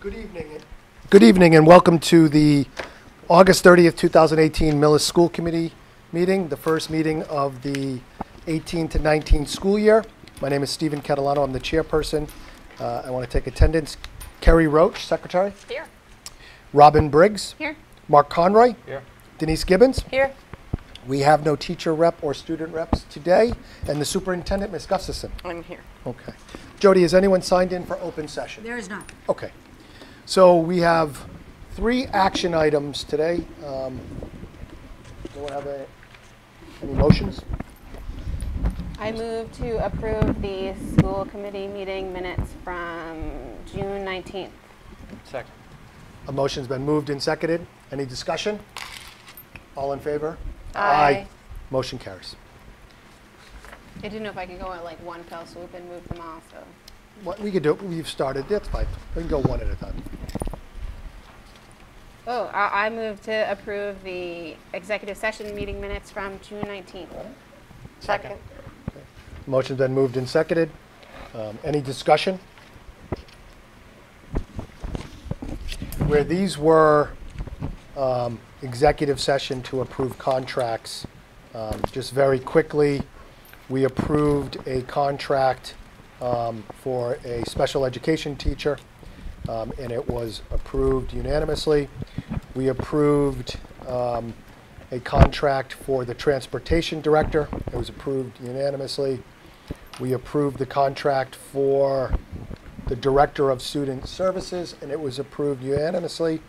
Good evening. Good evening and welcome to the August 30th, 2018 Millis School Committee meeting, the first meeting of the 18 to 19 school year. My name is Stephen Catalano. I'm the chairperson. Uh, I want to take attendance. Kerry Roach, secretary. Here. Robin Briggs. Here. Mark Conroy. Here. Denise Gibbons. Here. We have no teacher rep or student reps today. And the superintendent, Ms. Gustafson. I'm here. Okay. Jody, has anyone signed in for open session? There is none. Okay. So we have three action items today. Um, Anyone have a- any motions? I move to approve the school committee meeting minutes from June 19th. Second. A motion's been moved and seconded. Any discussion? All in favor? Aye. Motion carries. I didn't know if I could go at like one fell swoop and move them all, so. What we could do, we've started, that's fine. We can go one at a time. Oh, I, I move to approve the executive session meeting minutes from June 19th. Second. Motion's been moved and seconded. Um, Any discussion? Where these were um, executive session to approve contracts, um, just very quickly, we approved a contract um, for a special education teacher, um, and it was approved unanimously. We approved um, a contract for the transportation director. It was approved unanimously. We approved the contract for the director of student services, and it was approved unanimously.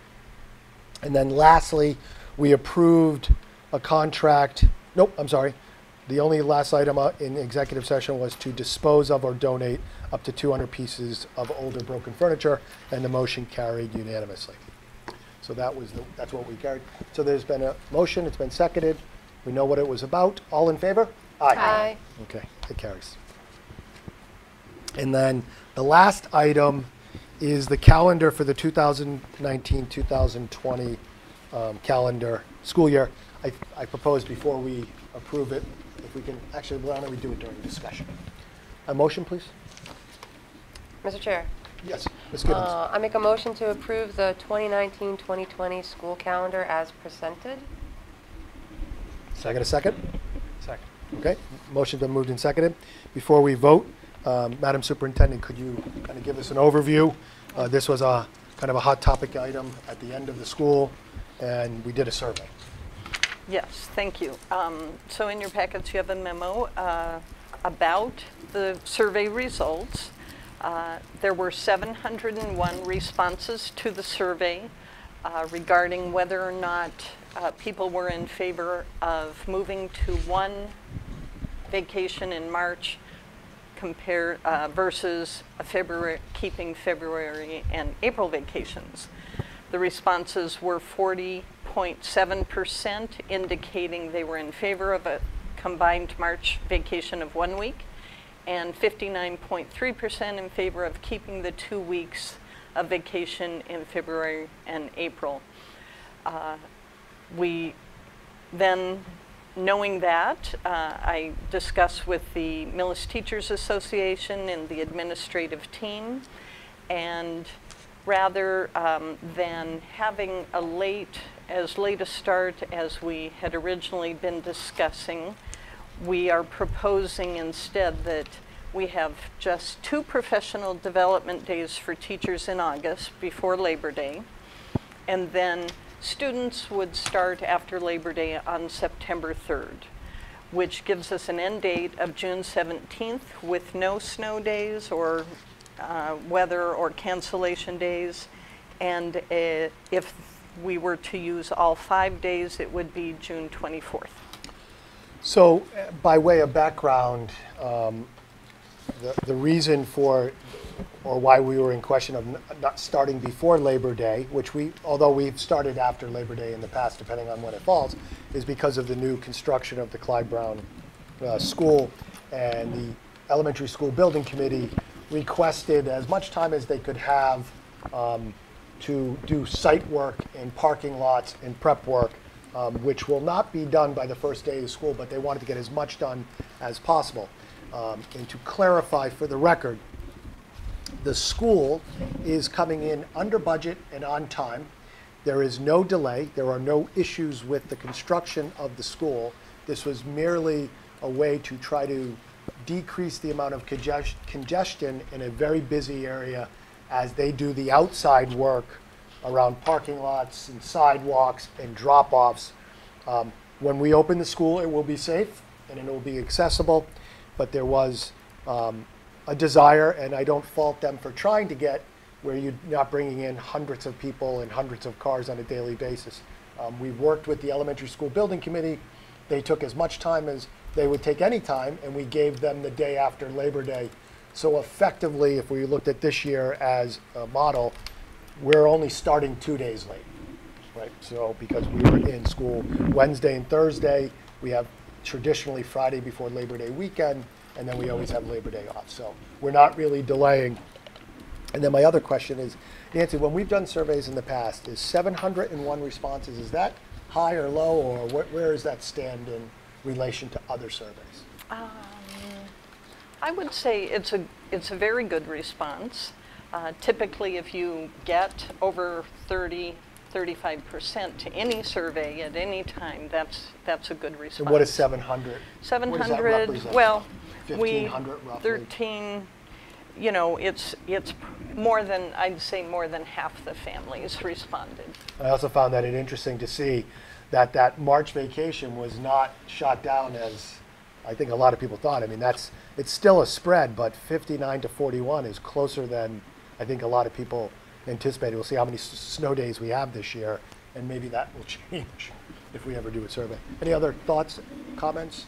And then lastly, we approved a contract, nope, I'm sorry. The only last item uh, in executive session was to dispose of or donate up to 200 pieces of older broken furniture, and the motion carried unanimously. So that was, the that's what we carried. So there's been a motion, it's been seconded. We know what it was about. All in favor? Aye. Okay, it carries. And then the last item is the calendar for the 2019-2020 um, calendar school year. I, I propose before we approve it, we can, actually, why don't we do it during discussion? A motion, please? Mr. Chair, Yes, Ms. Gibbons. uh, I make a motion to approve the 2019-2020 school calendar as presented. Second, a second? Second. Okay, motion's been moved and seconded. Before we vote, um, Madam Superintendent, could you kind of give us an overview? Uh, This was a, kind of a hot topic item at the end of the school, and we did a survey. Yes, thank you. Um, So in your packets, you have a memo uh, about the survey results. Uh, There were 701 responses to the survey uh, regarding whether or not uh, people were in favor of moving to one vacation in March compare, uh, versus a February, keeping February and April vacations. The responses were 40.7%, indicating they were in favor of a combined March vacation of one week, and 59.3% in favor of keeping the two weeks of vacation in February and April. Uh, we then, knowing that, uh, I discussed with the Millis Teachers Association and the administrative team, and rather um, than having a late, as late a start as we had originally been discussing, we are proposing instead that we have just two professional development days for teachers in August before Labor Day. And then students would start after Labor Day on September 3rd, which gives us an end date of June 17th with no snow days or uh, weather or cancellation days. And uh, if we were to use all five days, it would be June 24th. So, uh, by way of background, um, the, the reason for, or why we were in question of not starting before Labor Day, which we, although we've started after Labor Day in the past, depending on when it falls, is because of the new construction of the Clyde Brown uh, School. And the elementary school building committee requested as much time as they could have um, to do site work in parking lots and prep work, um, which will not be done by the first day of school, but they wanted to get as much done as possible. Um, And to clarify for the record, the school is coming in under budget and on time. There is no delay. There are no issues with the construction of the school. This was merely a way to try to decrease the amount of congestion in a very busy area as they do the outside work around parking lots and sidewalks and drop-offs. Um, When we open the school, it will be safe and it will be accessible, but there was um, a desire, and I don't fault them for trying to get where you're not bringing in hundreds of people and hundreds of cars on a daily basis. Um, We worked with the elementary school building committee. They took as much time as they would take any time, and we gave them the day after Labor Day. So effectively, if we looked at this year as a model, we're only starting two days late, right? So, because we were in school Wednesday and Thursday, we have traditionally Friday before Labor Day weekend, and then we always have Labor Day off. So, we're not really delaying. And then my other question is, Nancy, when we've done surveys in the past, is 701 responses, is that high or low, or wh- where does that stand in relation to other surveys? Uh, I would say it's a, it's a very good response. Uh, Typically, if you get over 30, 35% to any survey at any time, that's, that's a good So response. what is 700? What does that 700, well, we, 1,500 roughly? 13, you know, it's, it's more than, I'd say more than half the families responded. I also found that it interesting to see that that March vacation was not shot down as I think a lot of people thought. I mean, that's it's still a spread, but 59 to 41 is closer than I think a lot of people anticipated. We'll see how many s- snow days we have this year, and maybe that will change if we ever do a survey. Any other thoughts, comments?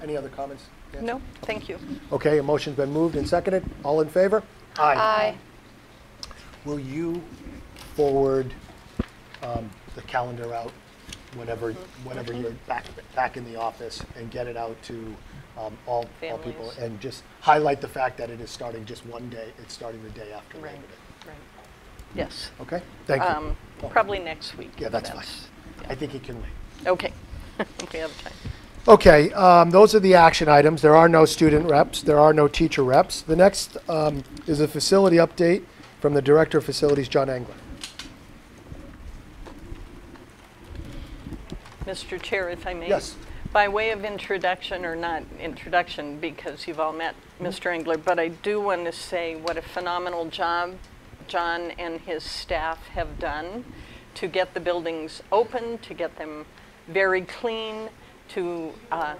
Any other comments? Nancy? No, thank you. Okay, a motion's been moved and seconded. All in favor? Aye. Will you forward um, the calendar out whenever, whenever you're back, back in the office and get it out to um, all, all people? Families. And just highlight the fact that it is starting just one day, it's starting the day after Labor Right, Day. right. Yes. Okay, thank you. Um, Probably next week. Yeah, if that's fine. I think it can wait. Okay, we have time. Okay, um, those are the action items. There are no student reps, there are no teacher reps. The next um, is a facility update from the Director of Facilities, John Engler. Mr. Chair, if I may? Yes. By way of introduction, or not introduction, because you've all met Mr. Engler, but I do want to say what a phenomenal job John and his staff have done to get the buildings open, to get them very clean, to uh,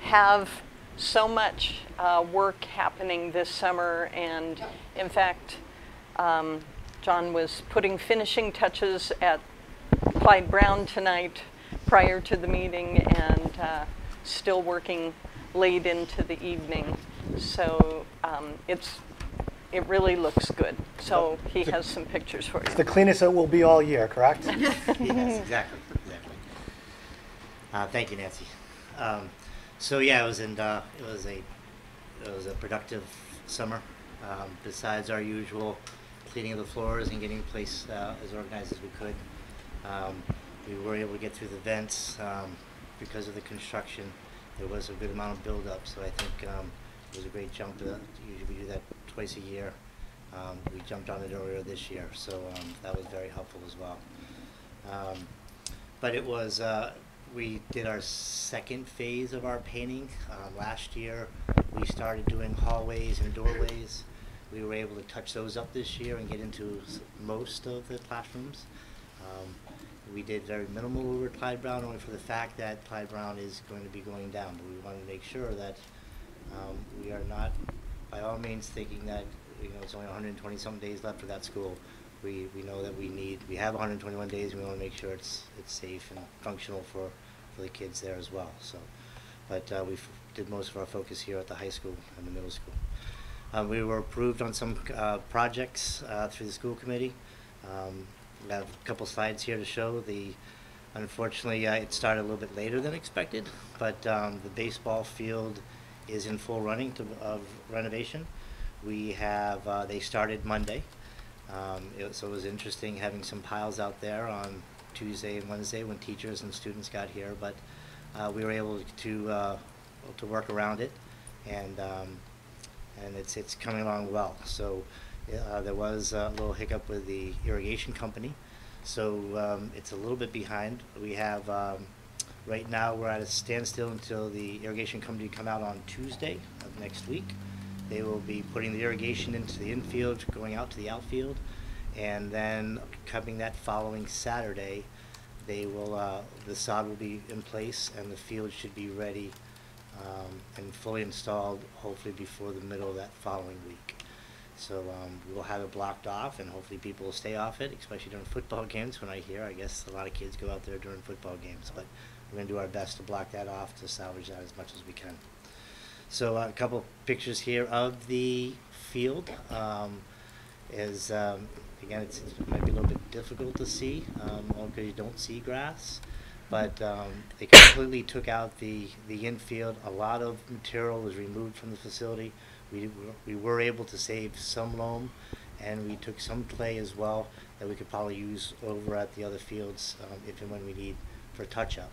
have so much uh, work happening this summer. And in fact, um, John was putting finishing touches at Clyde Brown tonight prior to the meeting and uh, still working late into the evening. So um, it's, it really looks good. So he has some pictures for It's you. the cleanest it will be all year, correct? Yes, exactly, exactly. Uh, thank you, Nancy. Um, so yeah, it was in, uh, it was a, it was a productive summer. Um, besides our usual cleaning of the floors and getting the place uh, as organized as we could, um, we were able to get through the vents um, because of the construction. There was a good amount of buildup, so I think um, it was a great jump. To, usually we do that twice a year. Um, we jumped on it earlier this year, so um, that was very helpful as well. Um, but it was, uh, we did our second phase of our painting. Um, last year, we started doing hallways and doorways. We were able to touch those up this year and get into most of the classrooms. Um, we did very minimal over Clyde Brown, only for the fact that Clyde Brown is going to be going down. But we wanted to make sure that um, we are not, by all means, thinking that you know it's only 120 some days left for that school. We we know that we need we have 121 days. We want to make sure it's it's safe and functional for for the kids there as well. So, but uh, we did most of our focus here at the high school and the middle school. Um, we were approved on some uh, projects uh, through the school committee. Um, we have a couple slides here to show the. Unfortunately, uh, it started a little bit later than expected, but um, the baseball field is in full running to, of renovation. We have uh, they started Monday, um, it, so it was interesting having some piles out there on Tuesday and Wednesday when teachers and students got here, but uh, we were able to uh, to work around it, and um, and it's it's coming along well. So uh, there was a little hiccup with the irrigation company, so um, it's a little bit behind. We have um, right now we're at a standstill until the irrigation company come out on Tuesday of next week. They will be putting the irrigation into the infield, going out to the outfield, and then coming that following Saturday, they will uh, the sod will be in place and the field should be ready um, and fully installed hopefully before the middle of that following week. So um, we'll have it blocked off, and hopefully people will stay off it, especially during football games. When I hear, I guess a lot of kids go out there during football games, but we're going to do our best to block that off to salvage that as much as we can. So uh, a couple pictures here of the field. Um, is um, again, it might be a little bit difficult to see, um, because you don't see grass. But um, they completely took out the the infield. A lot of material was removed from the facility. We were, we were able to save some loam, and we took some clay as well that we could probably use over at the other fields um, if and when we need for touch up.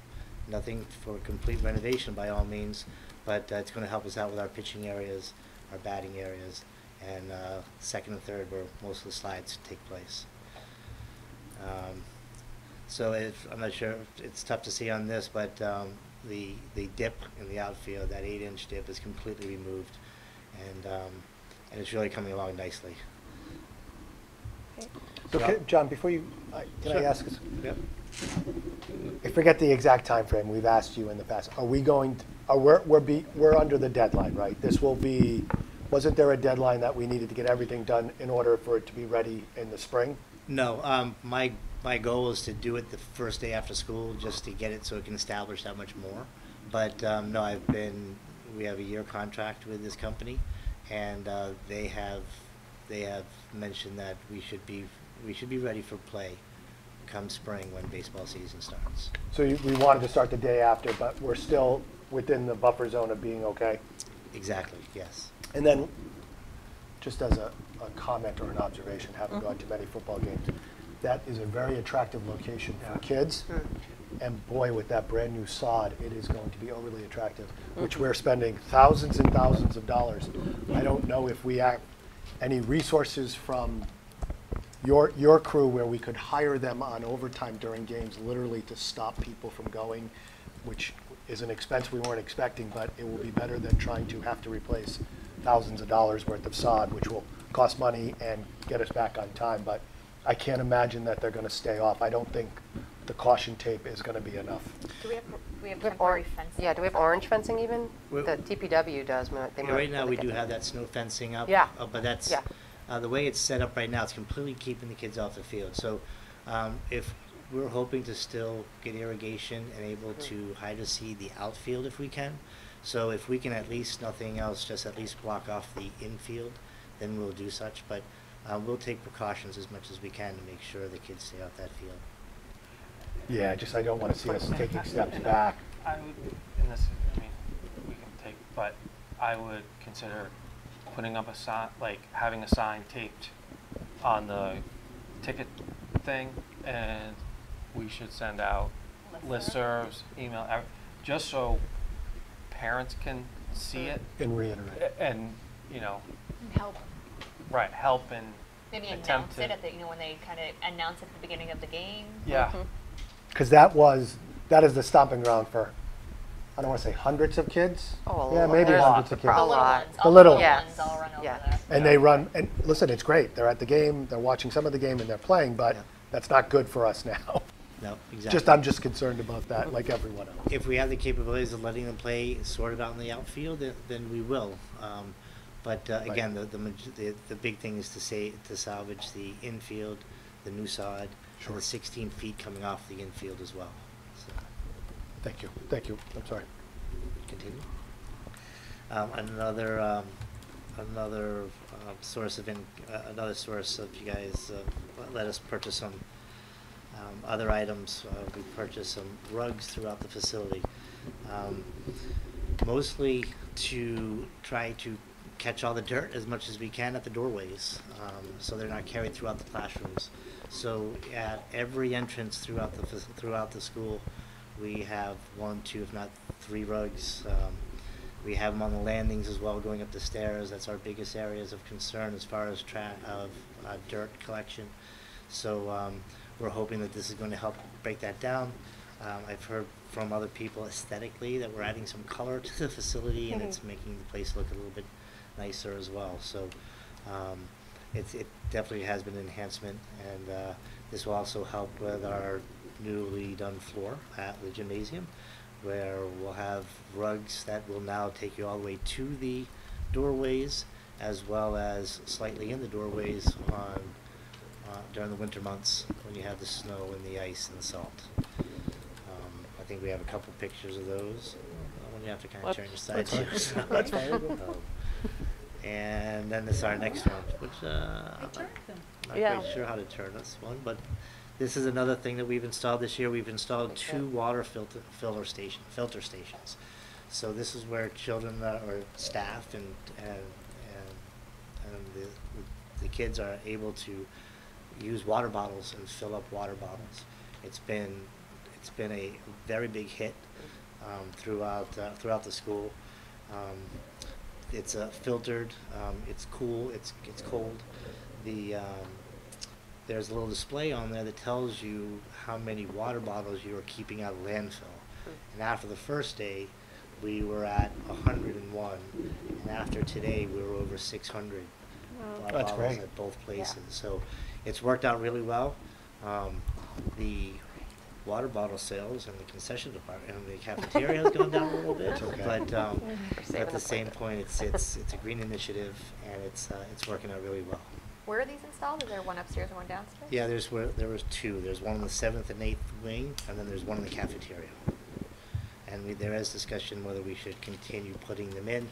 Nothing for complete renovation by all means, but uh, it's going to help us out with our pitching areas, our batting areas, and uh, second and third where most of the slides take place. Um, so if, I'm not sure, it's tough to see on this, but um, the, the dip in the outfield, that eight inch dip is completely removed. And, um, and it's really coming along nicely. So, Yeah. John, before you, I- can I Sure. ask, us- Yep. I forget the exact time frame. we've asked you in the past, are we going, t- are, we're, we're be, we're under the deadline, right? This will be, wasn't there a deadline that we needed to get everything done in order for it to be ready in the spring? No, um, my, my goal is to do it the first day after school, just to get it so it can establish that much more. But, um, no, I've been, we have a year contract with this company, and, uh, they have, they have mentioned that we should be, we should be ready for play come spring when baseball season starts. So you, we wanted to start the day after, but we're still within the buffer zone of being okay? Exactly, yes. And then, just as a, a comment or an observation, having gone to many football games, that is a very attractive location for kids. And boy, with that brand-new sod, it is going to be overly attractive, which mm-hmm. we're spending thousands and thousands of dollars. I don't know if we have any resources from your, your crew where we could hire them on overtime during games, literally to stop people from going, which is an expense we weren't expecting, but it will be better than trying to have to replace thousands of dollars worth of sod, which will cost money and get us back on time. But I can't imagine that they're gonna stay off. I don't think the caution tape is gonna be enough. Do we have, we have Do we have temporary fencing? Yeah, do we have orange fencing even? We- The DPW does, they Yeah, right now, when we do have that snow fencing up. Yeah. uh, But that's, Yeah. uh, the way it's set up right now, it's completely keeping the kids off the field. So, um, if, we're hoping to still get irrigation and able Mm. to hydro seed the outfield if we can. So if we can at least, nothing else, just at least block off the infield, then we'll do such. But, uh, we'll take precautions as much as we can to make sure the kids stay off that field. Yeah, just I don't wanna see us And- taking and- steps and back. I would, and this, I mean, we can take, but I would consider putting up a sign, like having a sign taped on the ticket thing, and we should send out listservs, email, ev- just so parents can see it And reiterate. a- and, you know, Help, right, help and maybe attempt announce to. it at the, you know, when they kind of announce at the beginning of the game. Yeah, Mhm. Because that was, that is the stomping ground for, I don't want to say hundreds of kids. Oh, a lot. Yeah, lot. maybe There's hundreds of a kids. The A little lot. ones, The the little little ones. ones all run over Yeah. there. And they run, and listen, it's great. They're at the game, they're watching some of the game and they're playing, but Yeah. that's not good for us now. No, exactly. Just, I'm just concerned about that, like everyone else. if we have the capabilities of letting them play sort of out in the outfield, then, then we will. Um, but uh, Right. again, the, the, the the big thing is to say to salvage the infield, the new sod, Sure. and 16 feet coming off the infield as well. So, Thank you, thank you, I'm sorry. continue. Um, another um, another uh, source of in, uh, another source of you guys uh, let- let us purchase some um, other items. Uh, we purchased some rugs throughout the facility, um, mostly to try to catch all the dirt as much as we can at the doorways, um, so they're not carried throughout the classrooms. So at every entrance throughout the throughout the school, we have one, two, if not three rugs. Um, We have them on the landings as well, going up the stairs. That's our biggest areas of concern as far as of uh, dirt collection. So um, we're hoping that this is going to help break that down. Um, I've heard from other people aesthetically that we're adding some color to the facility, and it's making the place look a little bit nicer as well. So um, it's, it definitely has been an enhancement, and uh, this will also help with our newly done floor at the gymnasium, where we'll have rugs that will now take you all the way to the doorways, as well as slightly in the doorways on uh, during the winter months when you have the snow and the ice and the salt. Um, I think we have a couple pictures of those. Uh, When you have to kind of turn your side That's fine. to. so- And then this is our next one, which, uh, I'm not- not Yeah. quite sure how to turn this one, but this is another thing that we've installed this year. We've installed two water filter, filler station, filter stations. So this is where children uh, or staff and, and, and, and the, the kids are able to use water bottles and fill up water bottles. It's been, it's been a very big hit, um, throughout, uh, throughout the school. Um, it's uh, filtered, um, it's cool, it's, it's cold. The, um, there's a little display on there that tells you how many water bottles you are keeping out of landfill. And after the first day, we were at hundred and one, and after today, we were over six hundred water That's bottles great. at both places. So it's worked out really well. Um, the water bottle sales and the concession department and the cafeteria has gone down a little bit, okay. but um, at the the same point, it's it's it's a green initiative and it's uh, it's working out really well. Where are these installed? Is there one upstairs and one downstairs? Yeah, there's where there was two. There's one in the seventh and eighth wing, and then there's one in the cafeteria. And we, there is discussion whether we should continue putting them in.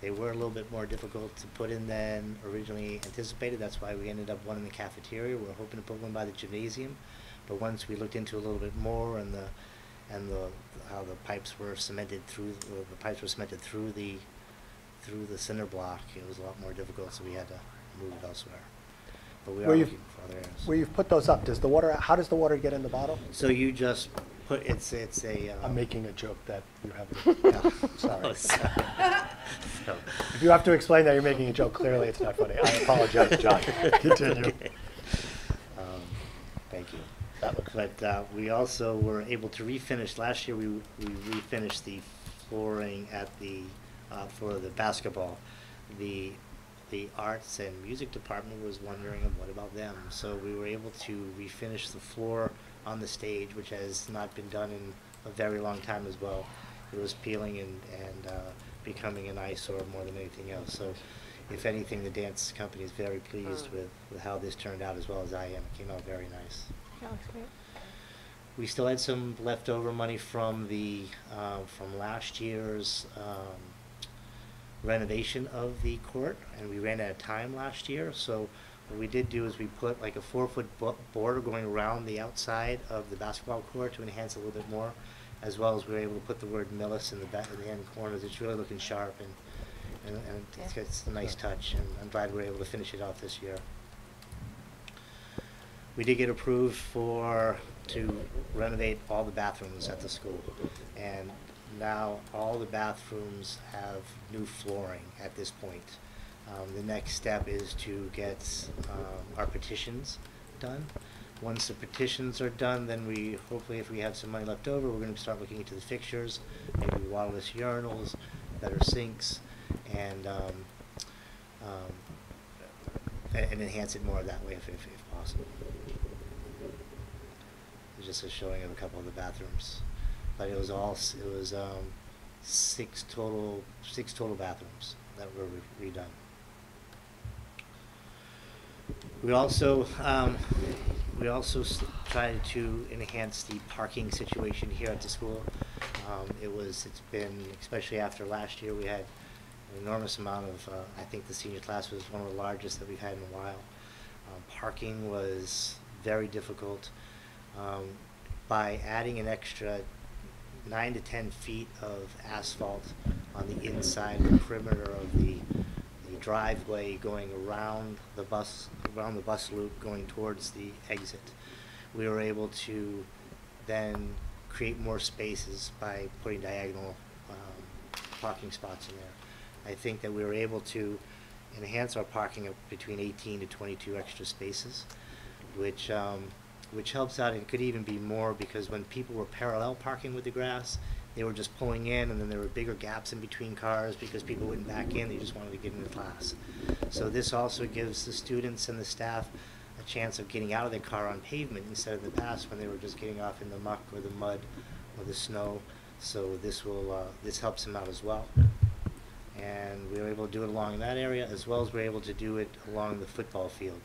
They were a little bit more difficult to put in than originally anticipated. That's why we ended up one in the cafeteria. We're hoping to put one by the gymnasium, but once we looked into a little bit more and the and the how the pipes were cemented through the, the pipes were cemented through the through the cinder block, it was a lot more difficult, so we had to move it elsewhere. But we Where are you've- looking for other areas. Where you've put those up, does the water, how does the water get in the bottle? So you just put, it's, it's a. uh, I'm making a joke that you have, Yeah. sorry. Oh, sorry. So- If you have to explain that you're making a joke, clearly it's not funny. I apologize, John. Continue. Okay. Um, Thank you. Looks- But uh, we also were able to refinish, last year we we refinished the flooring at the, uh, for the basketball. The, the arts and music department was wondering, what about them? So we were able to refinish the floor on the stage, which has not been done in a very long time as well. It was peeling and, and uh, becoming an eyesore more than anything else. So if anything, the dance company is very pleased with, with how this turned out as well as I am. It came out very nice. We still had some leftover money from the, uh, from last year's, um, renovation of the court, and we ran out of time last year, so what we did do is we put like a four-foot bo- border going around the outside of the basketball court to enhance a little bit more, as well as we were able to put the word Millis in the back, in the end corners, it's really looking sharp and, and, and it's, Yeah. it's a nice touch, and I'm glad we are able to finish it off this year. We did get approved for, to renovate all the bathrooms at the school. And now all the bathrooms have new flooring at this point. Um, the next step is to get, um, our petitions done. Once the petitions are done, then we, hopefully if we have some money left over, we're gonna start looking into the fixtures, maybe waterless urinals, better sinks, and, um, um, and enhance it more that way if, if, It's just a showing of a couple of the bathrooms, but it was all, it was, um, six total, six total bathrooms that were re- redone. We also, um, we also tried to enhance the parking situation here at the school. Um, it was, it's been, especially after last year, we had an enormous amount of, uh, I think the senior class was one of the largest that we've had in a while. Parking was very difficult. Um, by adding an extra nine to ten feet of asphalt on the inside perimeter of the, the driveway going around the bus, around the bus loop going towards the exit. We were able to then create more spaces by putting diagonal, um, parking spots in there. I think that we were able to enhance our parking of between 18 to 22 extra spaces, which, um, which helps out. It could even be more because when people were parallel parking with the grass, they were just pulling in and then there were bigger gaps in between cars because people wouldn't back in, they just wanted to get into class. So this also gives the students and the staff a chance of getting out of their car on pavement instead of the past when they were just getting off in the muck or the mud or the snow. So this will, uh, this helps them out as well. And we were able to do it along that area as well as we are able to do it along the football field.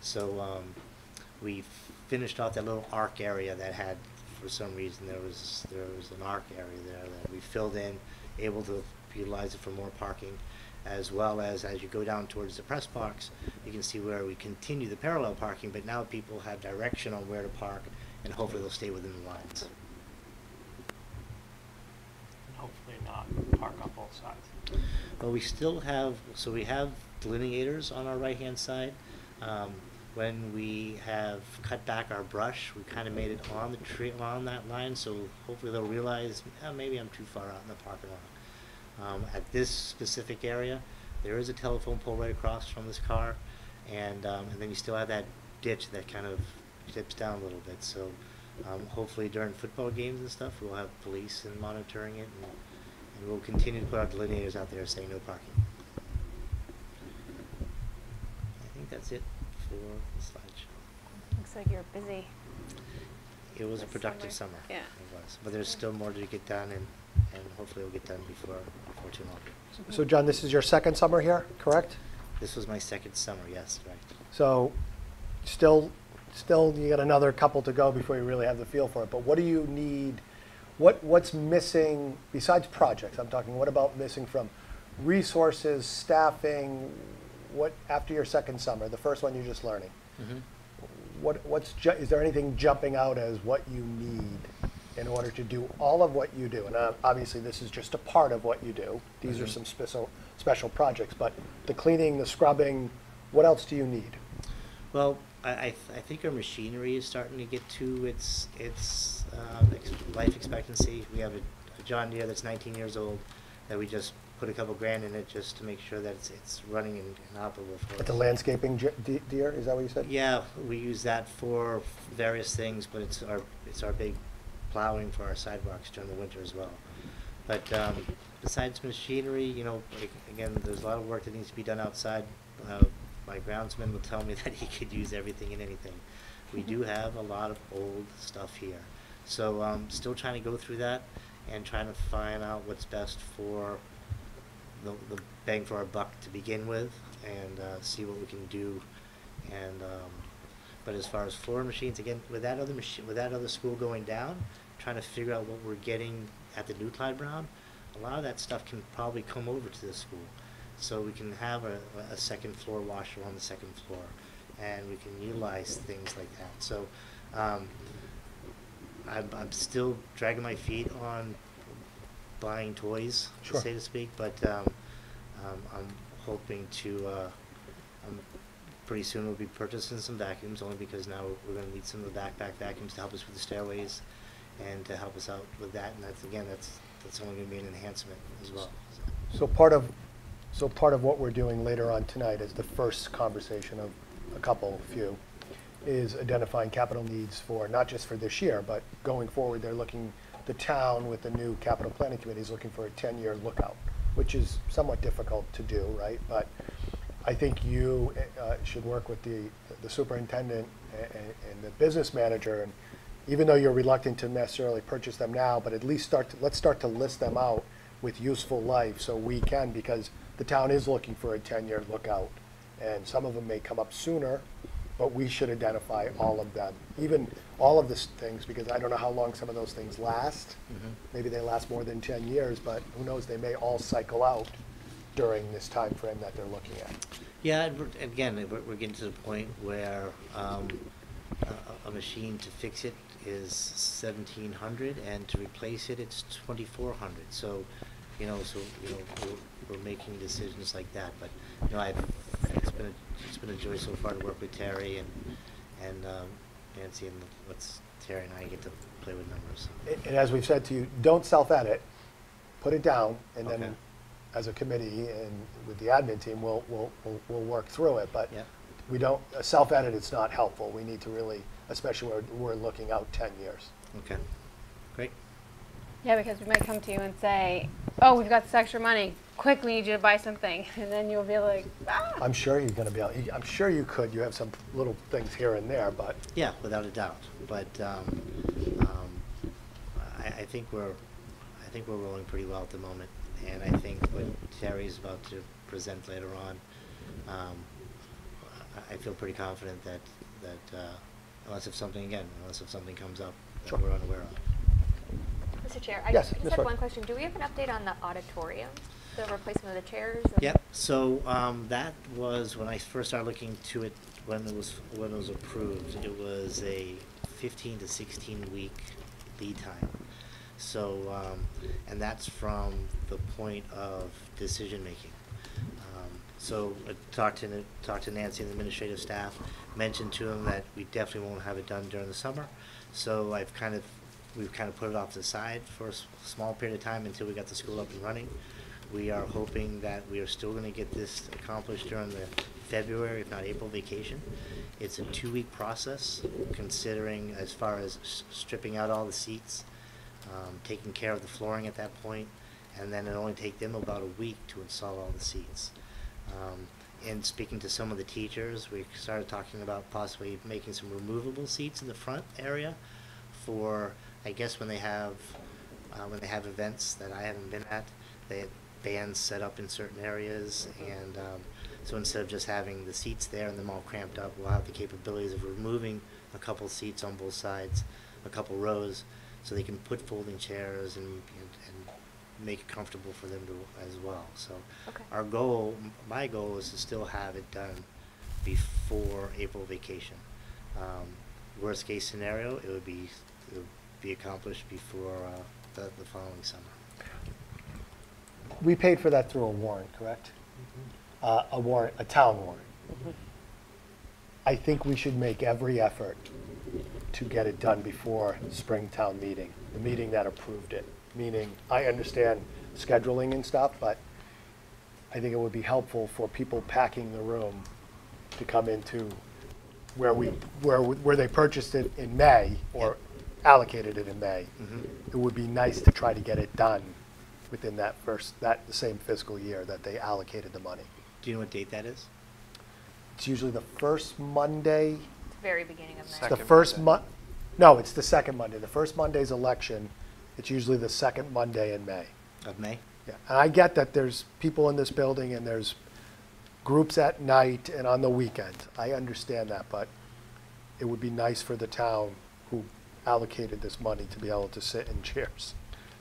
So, um, we finished off that little arc area that had, for some reason, there was, there was an arc area there that we filled in, able to utilize it for more parking, as well as, as you go down towards the press box, you can see where we continue the parallel parking, but now people have direction on where to park, and hopefully they'll stay within the lines. Hopefully not park on both sides. But we still have, so we have delineators on our right-hand side. Um, when we have cut back our brush, we kind of made it on the tree, on that line, so hopefully they'll realize, "Eh, maybe I'm too far out in the parking lot. Um, at this specific area, there is a telephone pole right across from this car, and, um, and then you still have that ditch that kind of dips down a little bit, so, um, hopefully during football games and stuff, we'll have police and monitoring it, and, and we'll continue to put our delineators out there saying no parking. I think that's it for the slideshow. Looks like you're busy. It was a productive summer, summer. yeah. It was, but there's still more to get done and, and hopefully it'll get done before, before too long. So John, this is your second summer here, correct? This was my second summer, yes, right. So still, still, you got another couple to go before you really have the feel for it. But what do you need? What, what's missing besides projects? I'm talking, what about missing from resources, staffing? What, after your second summer, the first one you're just learning? What, what's, ju- is there anything jumping out as what you need in order to do all of what you do? And uh, obviously, this is just a part of what you do. These are some special, special projects, but the cleaning, the scrubbing, what else do you need? Well, I, I, th- I think our machinery is starting to get to its, its, um, ex- life expectancy. We have a, a John Deere that's nineteen years old that we just put a couple grand in it just to make sure that it's, it's running and, and operable for us. The landscaping deer, is that what you said? Yeah, we use that for various things, but it's our, it's our big plowing for our sidewalks during the winter as well. But, um, besides machinery, you know, again, there's a lot of work that needs to be done outside. Uh, my groundsman will tell me that he could use everything and anything. We do have a lot of old stuff here. So, um, still trying to go through that and trying to find out what's best for the, the bang for our buck to begin with and uh, see what we can do. And um, but as far as floor machines, again, with that other machine, with that other school going down, trying to figure out what we're getting at the new Clyde Brown, a lot of that stuff can probably come over to this school. So we can have a, a second floor washer on the second floor, and we can utilize things like that. So um, I'm, I'm still dragging my feet on buying toys, Sure. so to speak, but um, um, I'm hoping to, uh, um, pretty soon we'll be purchasing some vacuums, only because now we're gonna need some of the backpack vacuums to help us with the stairways and to help us out with that, and that's, again, that's, that's only gonna be an enhancement as well. so. So part of, so part of what we're doing later on tonight is the first conversation of a couple, few, is identifying capital needs for, not just for this year, but going forward, they're looking, the town with the new capital planning committee is looking for a ten-year lookout, which is somewhat difficult to do, right? But I think you uh, should work with the, the superintendent a- a- and the business manager, and even though you're reluctant to necessarily purchase them now, but at least start, to- let's start to list them out with useful life, so we can, because the town is looking for a ten-year lookout. And some of them may come up sooner, but we should identify all of them, even all of the things, because I don't know how long some of those things last. Maybe they last more than ten years, but who knows, they may all cycle out during this time frame that they're looking at. Yeah, and we're- again, we're, we're getting to the point where, um, a, a machine to fix it is seventeen hundred, and to replace it, it's twenty-four hundred, so, you know, so, you know, we're, we're making decisions like that, but, you know, I've, it's been, a it's been a joy so far to work with Terry and, and, um, Nancy, and what's, Terry and I get to play with numbers. And- And as we've said to you, don't self-edit, put it down, and Okay. then, as a committee and with the admin team, we'll, we'll, we'll, we'll work through it, but Yeah. we don't, self-edit It's not helpful. We need to really, especially where we're looking out ten years. Okay, great. Yeah, because we might come to you and say, oh, we've got this extra money. Quick, we need you to buy something. And then you'll be like, ah. I'm sure you're gonna be, able. I'm sure you could, you have some little things here and there, but Yeah, without a doubt. But um, um, I, I think we're, I think we're rolling pretty well at the moment. And I think what Terry's about to present later on, um, I, I feel pretty confident that that uh, unless if something again, unless if something comes up that Sure. we're unaware of. Mr. Chair, I Yes, just Ms. had Roy. one question. Do we have an update on the auditorium? The replacement of the chairs? and- Yep, so, um, that was, when I first started looking to it, when it was, when it was approved, it was a fifteen to sixteen week lead time. So, um, and that's from the point of decision-making. Um, So, I talked to, talked to Nancy and the administrative staff, mentioned to them that we definitely won't have it done during the summer. So I've kind of, we've kind of put it off to the side for a small period of time until we got the school up and running. We are hoping that we are still gonna get this accomplished during the February, if not April vacation. It's a two-week process, considering as far as stripping out all the seats, um, taking care of the flooring at that point, and then it only take them about a week to install all the seats. Um, in speaking to some of the teachers, we started talking about possibly making some removable seats in the front area for, I guess, when they have, uh, when they have events that I haven't been at, they have bands set up in certain areas, and, um, so instead of just having the seats there and them all cramped up, we'll have the capabilities of removing a couple seats on both sides, a couple rows, so they can put folding chairs and, and, and make it comfortable for them to, as well, so. Okay. Our goal, my goal is to still have it done before April vacation. Um, worst case scenario, it would be, be accomplished before, uh, the, the following summer. we paid for that through a warrant, correct? Uh, a warrant, a town warrant. I think we should make every effort to get it done before spring town meeting, the meeting that approved it. Meaning, I understand scheduling and stuff, but I think it would be helpful for people packing the room to come into where we, where, where they purchased it in May or allocated it in May. Mhm. It would be nice to try to get it done within that first, that, the same fiscal year that they allocated the money. Do you know what date that is? It's usually the first Monday, It's Very beginning of May. It's the Second first Monday. Mon, no, it's the second Monday. The first Monday's election, it's usually the second Monday in May. Of May? Yeah, and I get that there's people in this building and there's groups at night and on the weekends. I understand that, but it would be nice for the town who allocated this money to be able to sit in chairs.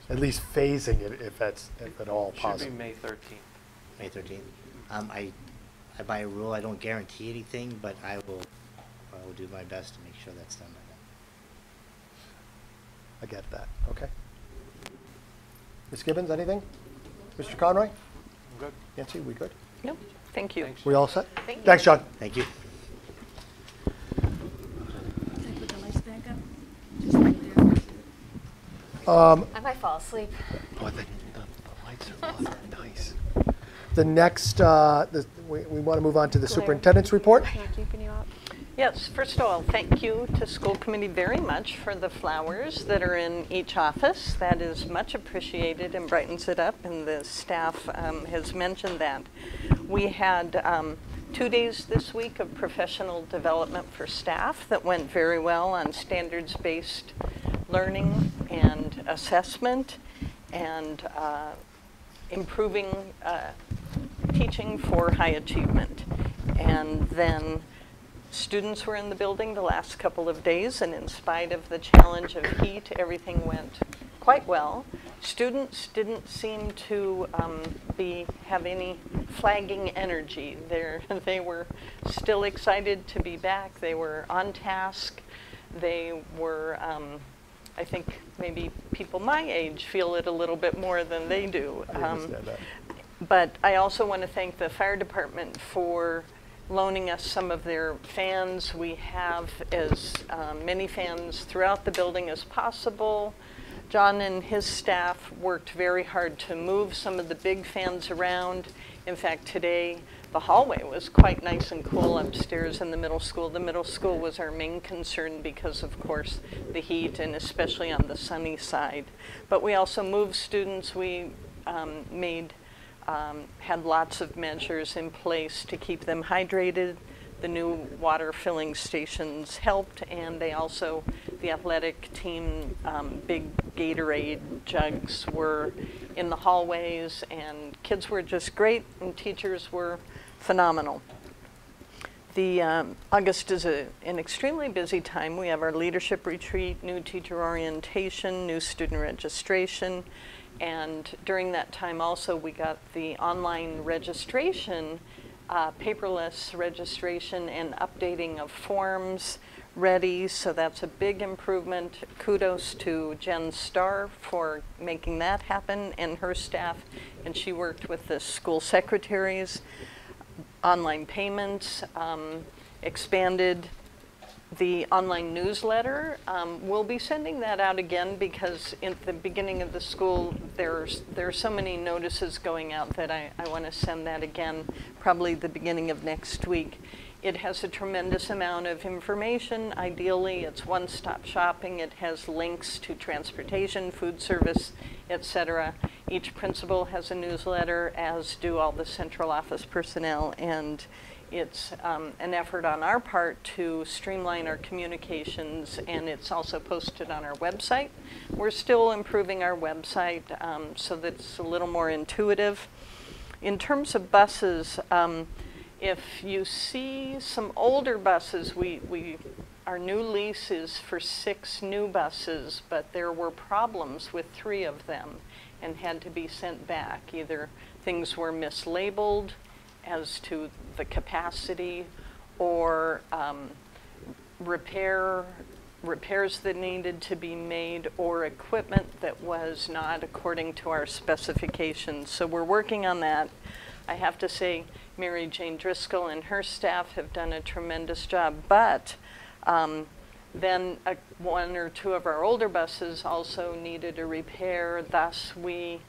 At least phasing it if that's, if at all Should possible. be May thirteenth. May thirteenth? Um, I, I by rule, I don't guarantee anything, but I will, I will do my best to make sure that's done by then. I get that, okay? Ms. Gibbons, anything? Mr. Conroy? I'm good. Nancy, we good? Yep, thank you. Thanks. We all set? Thank you. Thanks, John. Thank you. Put the lights back up, just right there. Um, I might fall asleep. Oh, the, the, the lights are on, nice. The next, uh, the, we, we want to move on to the Claire. superintendent's report. Not keeping you up. Yes, first of all, thank you to school committee very much for the flowers that are in each office. That is much appreciated and brightens it up, and the staff um, has mentioned that. We had um, two days this week of professional development for staff that went very well on standards-based learning and assessment and uh, improving uh, teaching for high achievement. And then students were in the building the last couple of days, and in spite of the challenge of heat, everything went quite well. Students didn't seem to um, be have any flagging energy. They're, they were still excited to be back. They were on task. They were, um, I think, maybe people my age feel it a little bit more than they do. Um, but I also want to thank the fire department for loaning us some of their fans. We have as um, many fans throughout the building as possible. John and his staff worked very hard to move some of the big fans around. In fact, today, the hallway was quite nice and cool upstairs in the middle school. The middle school was our main concern because, of course, the heat and especially on the sunny side. But we also moved students. We um, made, um, had lots of measures in place to keep them hydrated. The new water filling stations helped, and they also, the athletic team, um, big Gatorade jugs were in the hallways, and kids were just great, and teachers were phenomenal. The um, August is a, an extremely busy time. We have our leadership retreat, new teacher orientation, new student registration, and during that time also we got the online registration, uh, paperless registration and updating of forms ready. So that's a big improvement. Kudos to Jen Starr for making that happen and her staff, and she worked with the school secretaries online payments, um, expanded the online newsletter. Um, we'll be sending that out again because at the beginning of the school, there's there are so many notices going out that I, I want to send that again, probably the beginning of next week. It has a tremendous amount of information. Ideally, it's one-stop shopping. It has links to transportation, food service, etc. Each principal has a newsletter, as do all the central office personnel, and it's um, an effort on our part to streamline our communications, and it's also posted on our website. We're still improving our website um, so that it's a little more intuitive. In terms of buses, um, if you see some older buses, we, we, our new lease is for six new buses, but there were problems with three of them and had to be sent back. Either things were mislabeled as to the capacity or um, repair repairs that needed to be made or equipment that was not according to our specifications. So we're working on that. I have to say Mary Jane Driscoll and her staff have done a tremendous job, but um, then uh, one or two of our older buses also needed a repair. Thus, we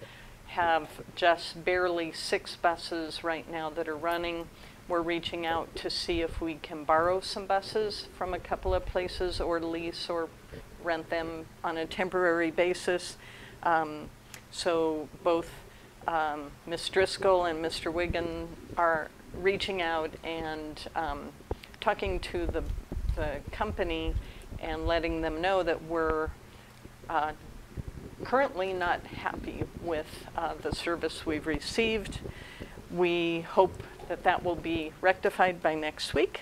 have just barely six buses right now that are running. We're reaching out to see if we can borrow some buses from a couple of places or lease or rent them on a temporary basis. Um, so both um, Ms. Driscoll and Mr. Wigan are reaching out and um, talking to the, the company and letting them know that we're uh, currently not happy with uh, the service we've received. We hope that that will be rectified by next week.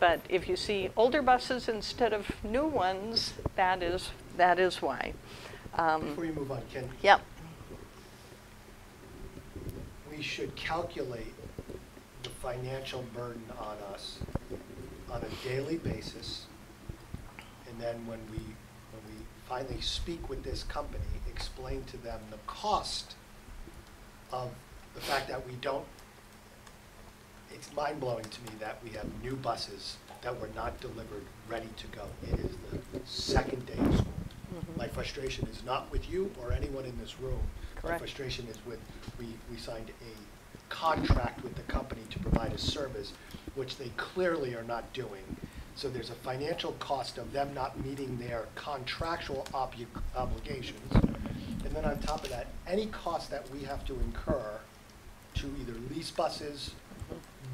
But if you see older buses instead of new ones, that is, that is why. Um, Before you move on, Ken, Yep, we should calculate the financial burden on us on a daily basis. And then when we, when we finally speak with this company, explain to them the cost of the fact that we don't, it's mind-blowing to me that we have new buses that were not delivered, ready to go. It is the second day of school. Mm-hmm. My frustration is not with you or anyone in this room. My frustration is with, we, we signed a contract with the company to provide a service, which they clearly are not doing. So there's a financial cost of them not meeting their contractual obligations. And then on top of that, any cost that we have to incur to either lease buses,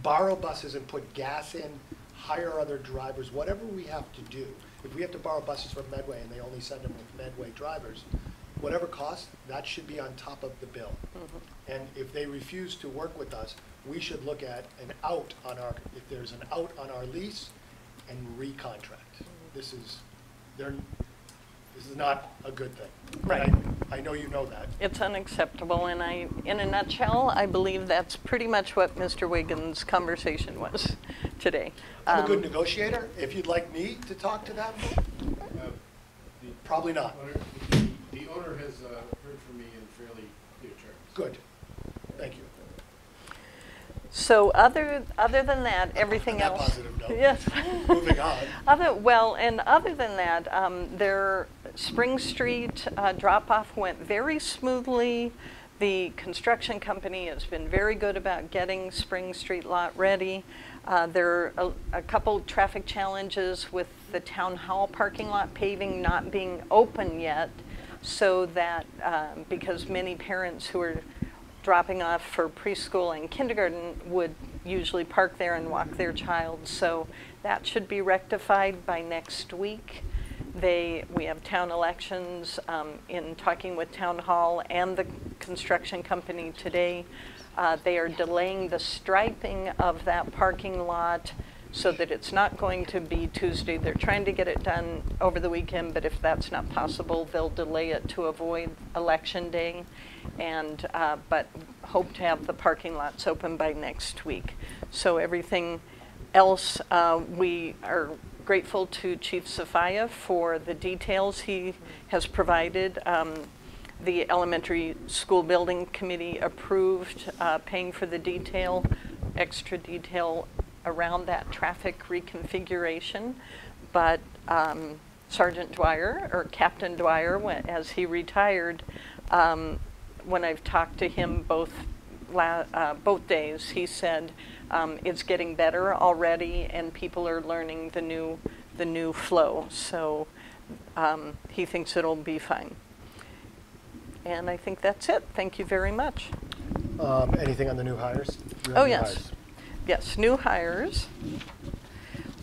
borrow buses and put gas in, hire other drivers, whatever we have to do. If we have to borrow buses from Medway and they only send them with Medway drivers, whatever cost, that should be on top of the bill. Mm-hmm. And if they refuse to work with us, we should look at an out on our, if there's an out on our lease and recontract. Mm-hmm. This is, they're, this is not a good thing. And I- Right. I know you know that. it's unacceptable, and I, in a nutshell, I believe that's pretty much what Mr. Wigan's conversation was today. I'm a good Um, negotiator. If you'd like me to talk to them, Uh, the probably not. owner- The owner has uh, heard from me in fairly clear terms. Good. Thank you. So other, other than that, everything that else. positive note. Yes. Moving on. Other, well, and other than that, um, there, Spring Street uh, drop-off went very smoothly. The construction company has been very good about getting Spring Street lot ready. Uh, There are a, a couple traffic challenges with the town hall parking lot paving not being open yet, so that, um, because many parents who are dropping off for preschool and kindergarten would usually park there and walk their child. So that should be rectified by next week. They, we have town elections, um, in talking with town hall and the construction company today. Uh, they are delaying the striping of that parking lot so that it's not going to be Tuesday. They're trying to get it done over the weekend, but if that's not possible, they'll delay it to avoid election day. And, uh, but hope to have the parking lots open by next week. So everything else, uh, we are grateful to Chief Soffayer for the details he has provided. Um, the elementary school building committee approved uh, paying for the detail, extra detail around that traffic reconfiguration. But um, Sergeant Dwyer, or Captain Dwyer, when, as he retired, um, when I've talked to him both uh, both days, he said um, it's getting better already, and people are learning the new the new flow. So um, he thinks it'll be fine. And I think that's it. Thank you very much. Um, Anything on the new hires? You Oh, new yes. hires. Yes, new hires.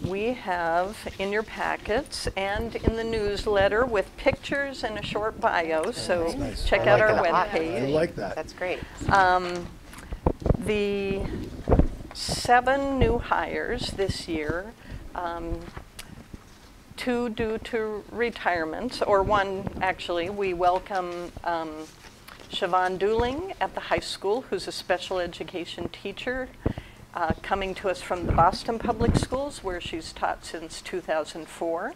We have in your packets and in the newsletter with pictures and a short bio, so nice. check I out like our that. I like that. That's great. Um, the seven new hires this year, um, two due to retirements, or one actually. We welcome um, Siobhan Dooling at the high school, who's a special education teacher, uh, coming to us from the Boston Public Schools, where she's taught since 2004.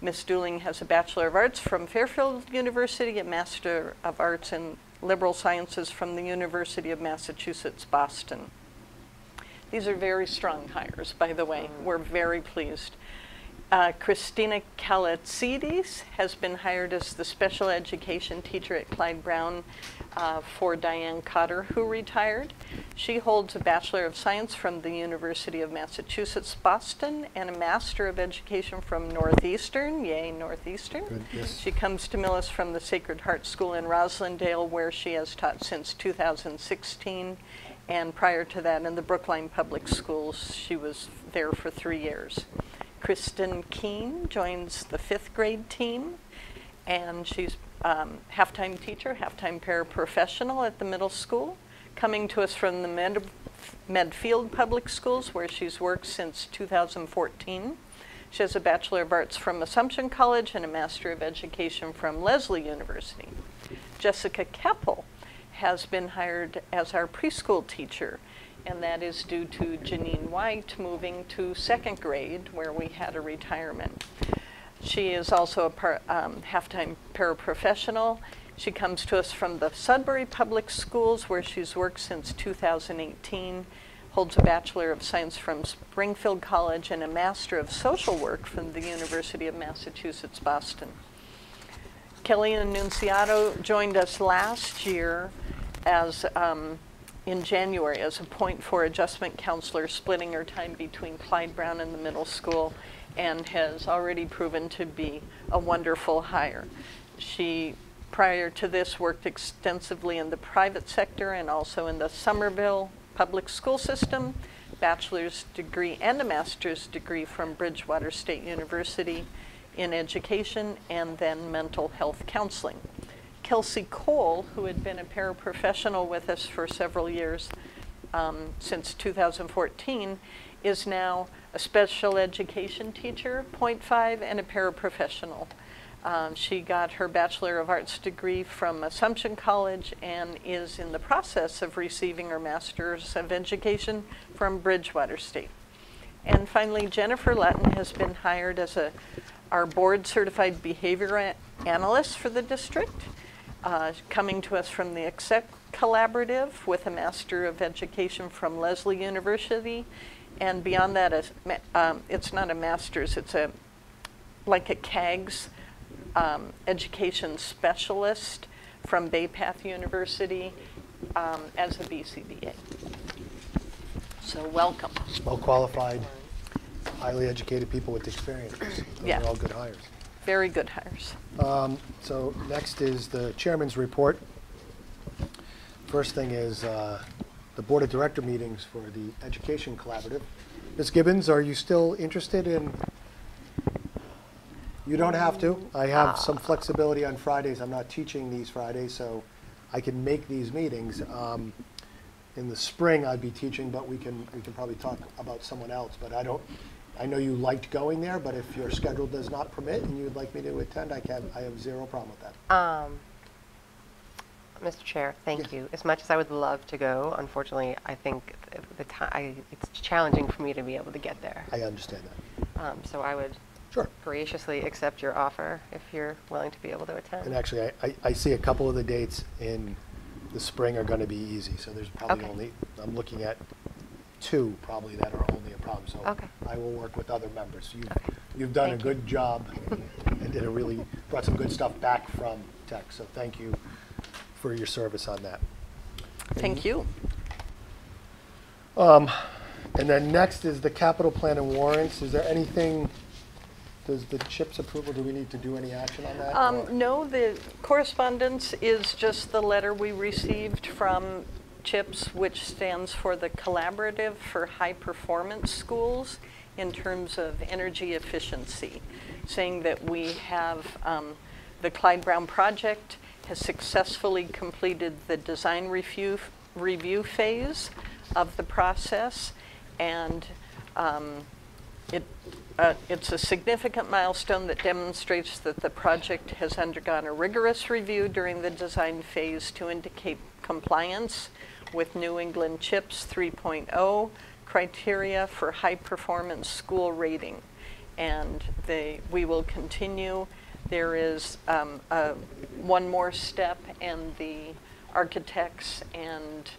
Ms. Dooling has a Bachelor of Arts from Fairfield University, a Master of Arts in Liberal Sciences from the University of Massachusetts, Boston. These are very strong hires, by the way. We're very pleased. Uh, Christina Kalatsides has been hired as the special education teacher at Clyde Brown uh, for Diane Cotter, who retired. She holds a Bachelor of Science from the University of Massachusetts, Boston, and a Master of Education from Northeastern. Yay, Northeastern. Good, yes. She comes to Millis from the Sacred Heart School in Roslindale, where she has taught since 2016. And prior to that, in the Brookline Public Schools, she was there for three years. Kristen Keene joins the fifth grade team, and she's um, half-time teacher, half-time paraprofessional at the middle school, coming to us from the Med- Medfield Public Schools, where she's worked since 2014. She has a Bachelor of Arts from Assumption College and a Master of Education from Lesley University. Jessica Keppel has been hired as our preschool teacher, and that is due to Janine White moving to second grade, where we had a retirement. She is also a par, um, half-time paraprofessional. She comes to us from the Sudbury Public Schools, where she's worked since 2018, holds a Bachelor of Science from Springfield College and a Master of Social Work from the University of Massachusetts, Boston. Kelly Annunziato joined us last year as um, in January as a point for adjustment counselor, splitting her time between Clyde Brown and the middle school, and has already proven to be a wonderful hire. She, prior to this, worked extensively in the private sector and also in the Somerville public school system, bachelor's degree and a master's degree from Bridgewater State University in education and then mental health counseling. Kelsey Cole, who had been a paraprofessional with us for several years um, since 2014, is now a special education teacher, point five, and a paraprofessional. Um, she got her Bachelor of Arts degree from Assumption College and is in the process of receiving her Master's of Education from Bridgewater State. And finally, Jennifer Letton has been hired as a, our board certified behavior analyst for the district, uh, coming to us from the Accept Collaborative with a Master of Education from Lesley University. And beyond that, um, it's not a master's, it's a like a CAGS um, education specialist from Bay Path University um, as a BCBA. So welcome. Well-qualified, highly educated people with experience. Those Yeah. are all good hires. Very good hires. Um, So next is the chairman's report. First thing is uh, the Board of Director meetings for the Education Collaborative. Ms. Gibbons, are you still interested in? You don't have to. I have some flexibility on Fridays. I'm not teaching these Fridays, so I can make these meetings. Um, In the spring, I'd be teaching, but we can, we can probably talk about someone else. But I don't, I know you liked going there, but if your schedule does not permit and you'd like me to attend, I can, I have zero problem with that. Um, Mr. Chair, thank Yes. you. As much as I would love to go, unfortunately, I think th- the time, it's challenging for me to be able to get there. I understand that. Um, So I would Sure. graciously accept your offer if you're willing to be able to attend. And actually, I, I, I see a couple of the dates in the spring are gonna be easy, so there's probably Okay. only, I'm looking at two probably that are only a problem, so. Okay. I will work with other members. You've, Okay. you've done a Thank you. good job and did a really, brought some good stuff back from tech, so thank you for your service on that. Thank you. Um, and then next is the capital plan and warrants. Is there anything, does the CHIPS approval, do we need to do any action on that? Um, No, the correspondence is just the letter we received from CHIPS, which stands for the Collaborative for High Performance Schools in terms of energy efficiency, saying that we have, um, the Clyde Brown project has successfully completed the design review, review phase of the process, and um, it, uh, it's a significant milestone that demonstrates that the project has undergone a rigorous review during the design phase to indicate compliance with New England CHIPS 3.0 criteria for high-performance school rating. And they, we will continue. There is um, a- one more step, and the architects and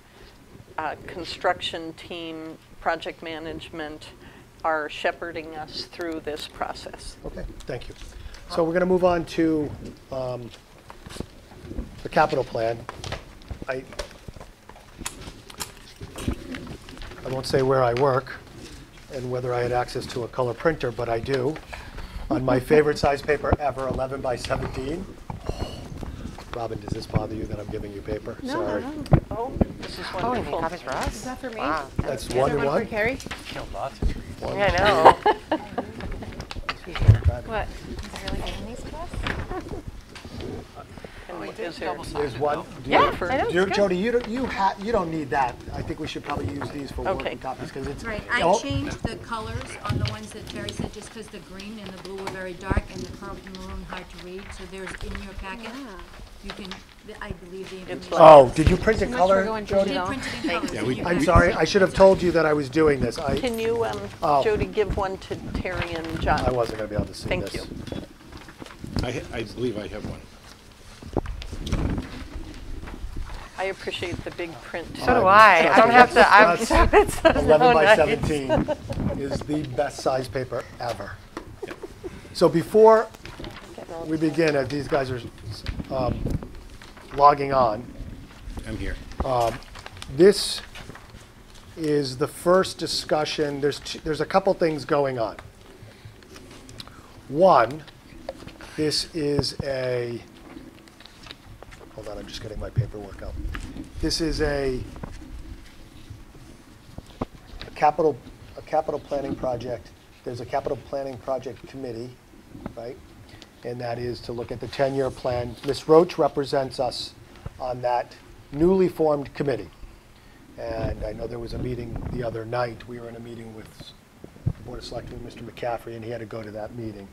uh, construction team, project management are shepherding us through this process. Okay, thank you. So we're going to move on to um, the capital plan. I, I won't say where I work and whether I had access to a color printer, but I do. On my favorite size paper ever, 11 by 17. Robin, does this bother you that I'm giving you paper? No, Sorry. no. Oh, this is Oh, and you wonderful. copies for us? Is that for me? Wow. That's Is one there and one one? for Carrie? Killed lots of trees. One. Yeah, I know. What? Is there really giving these to us? Uh, And is there- There's one. do you- Yeah, for- I know, do you- it's good. Jody, you don't, you ha, you don't need that. I think we should probably use these for Okay. working copies because it's. Right, I Oh, changed the colors on the ones that Terry said, just because the green and the blue were very dark and the purple and maroon hard to read, so there's in your packet, you can, I believe the information. like- Oh, did you print in color, Jody? Did print it in colors in your I'm sorry, I should have told you that I was doing this. I, Can you, um, Oh. Jody, give one to Terry and John? I wasn't gonna be able to see this. Thank you. I, I believe I have one. I appreciate the big print. So do I. I don't have to, I'm, That's- it's so Eleven by nice. seventeen is the best size paper ever. So before we begin, as these guys are um, logging on, I'm here. this is the first discussion, there's, t- there's a couple things going on. One, this is a, hold on, I'm just getting my paperwork out. This is a a capital, a capital planning project. There's a capital planning project committee, right? And that is to look at the 10-year plan. Ms. Roach represents us on that newly formed committee. And I know there was a meeting the other night. We were in a meeting with the Board of Selectmen, Mr. McCaffrey, and he had to go to that meeting.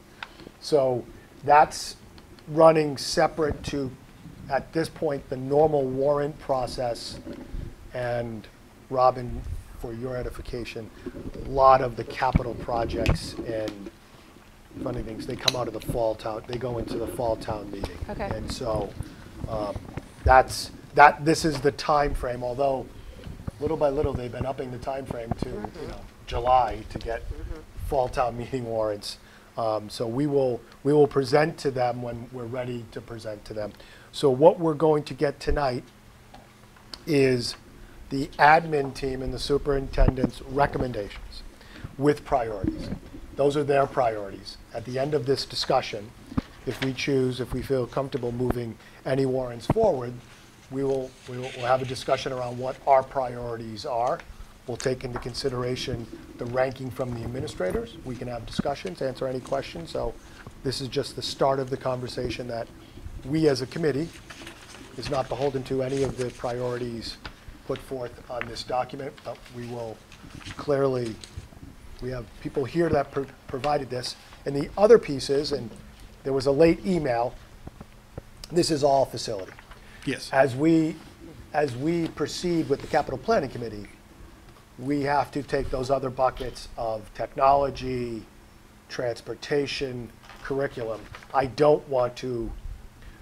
So that's running separate to, at this point, the normal warrant process. And Robin, for your edification, a lot of the capital projects and funny things, they come out of the fall town, they go into the fall town meeting. Okay. And so, um, that's, that, this is the time frame. although little by little, they've been upping the time frame to, you know, July to get fall town meeting warrants. Um, So we will, we will present to them when we're ready to present to them. So what we're going to get tonight is the admin team and the superintendent's recommendations with priorities. Those are their priorities. At the end of this discussion, if we choose, if we feel comfortable moving any warrants forward, we will, we will we'll have a discussion around what our priorities are. We'll take into consideration the ranking from the administrators. We can have discussions, answer any questions. So this is just the start of the conversation that we as a committee is not beholden to any of the priorities put forth on this document, but we will clearly, we have people here that pro- provided this. And the other pieces, and there was a late email, this is all facility. Yes. As we, as we proceed with the capital planning committee, we have to take those other buckets of technology, transportation, curriculum. I don't want to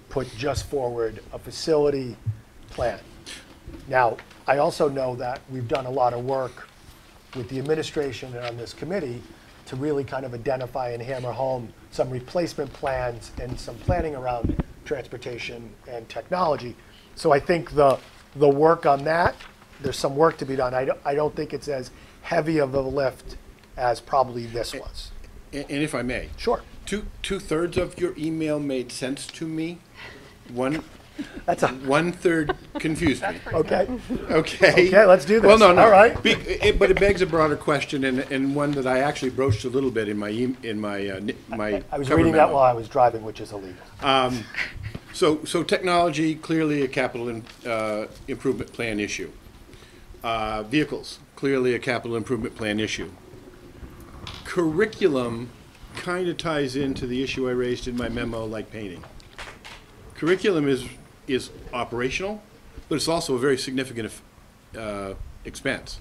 put just forward a facility plan. Now, I also know that we've done a lot of work with the administration and on this committee to really kind of identify and hammer home some replacement plans and some planning around transportation and technology. So I think the, the work on that, there's some work to be done. I don't, I don't think it's as heavy of a lift as probably this was. And and if I may, Sure. two, two-thirds of your email made sense to me. One, That's a, one-third confused me. okay. Okay? Okay, let's do Well, this. no, no. All right. Be- it- But it begs a broader question and, and one that I actually broached a little bit in my, em- in my, uh, ni- my I was cover reading that memo. while I was driving, which is illegal. So, so technology, clearly a capital im- uh, improvement plan issue. Uh, Vehicles, clearly a capital improvement plan issue. Curriculum kind of ties into the issue I raised in my memo, like painting. Curriculum is, is operational, but it's also a very significant uh, expense.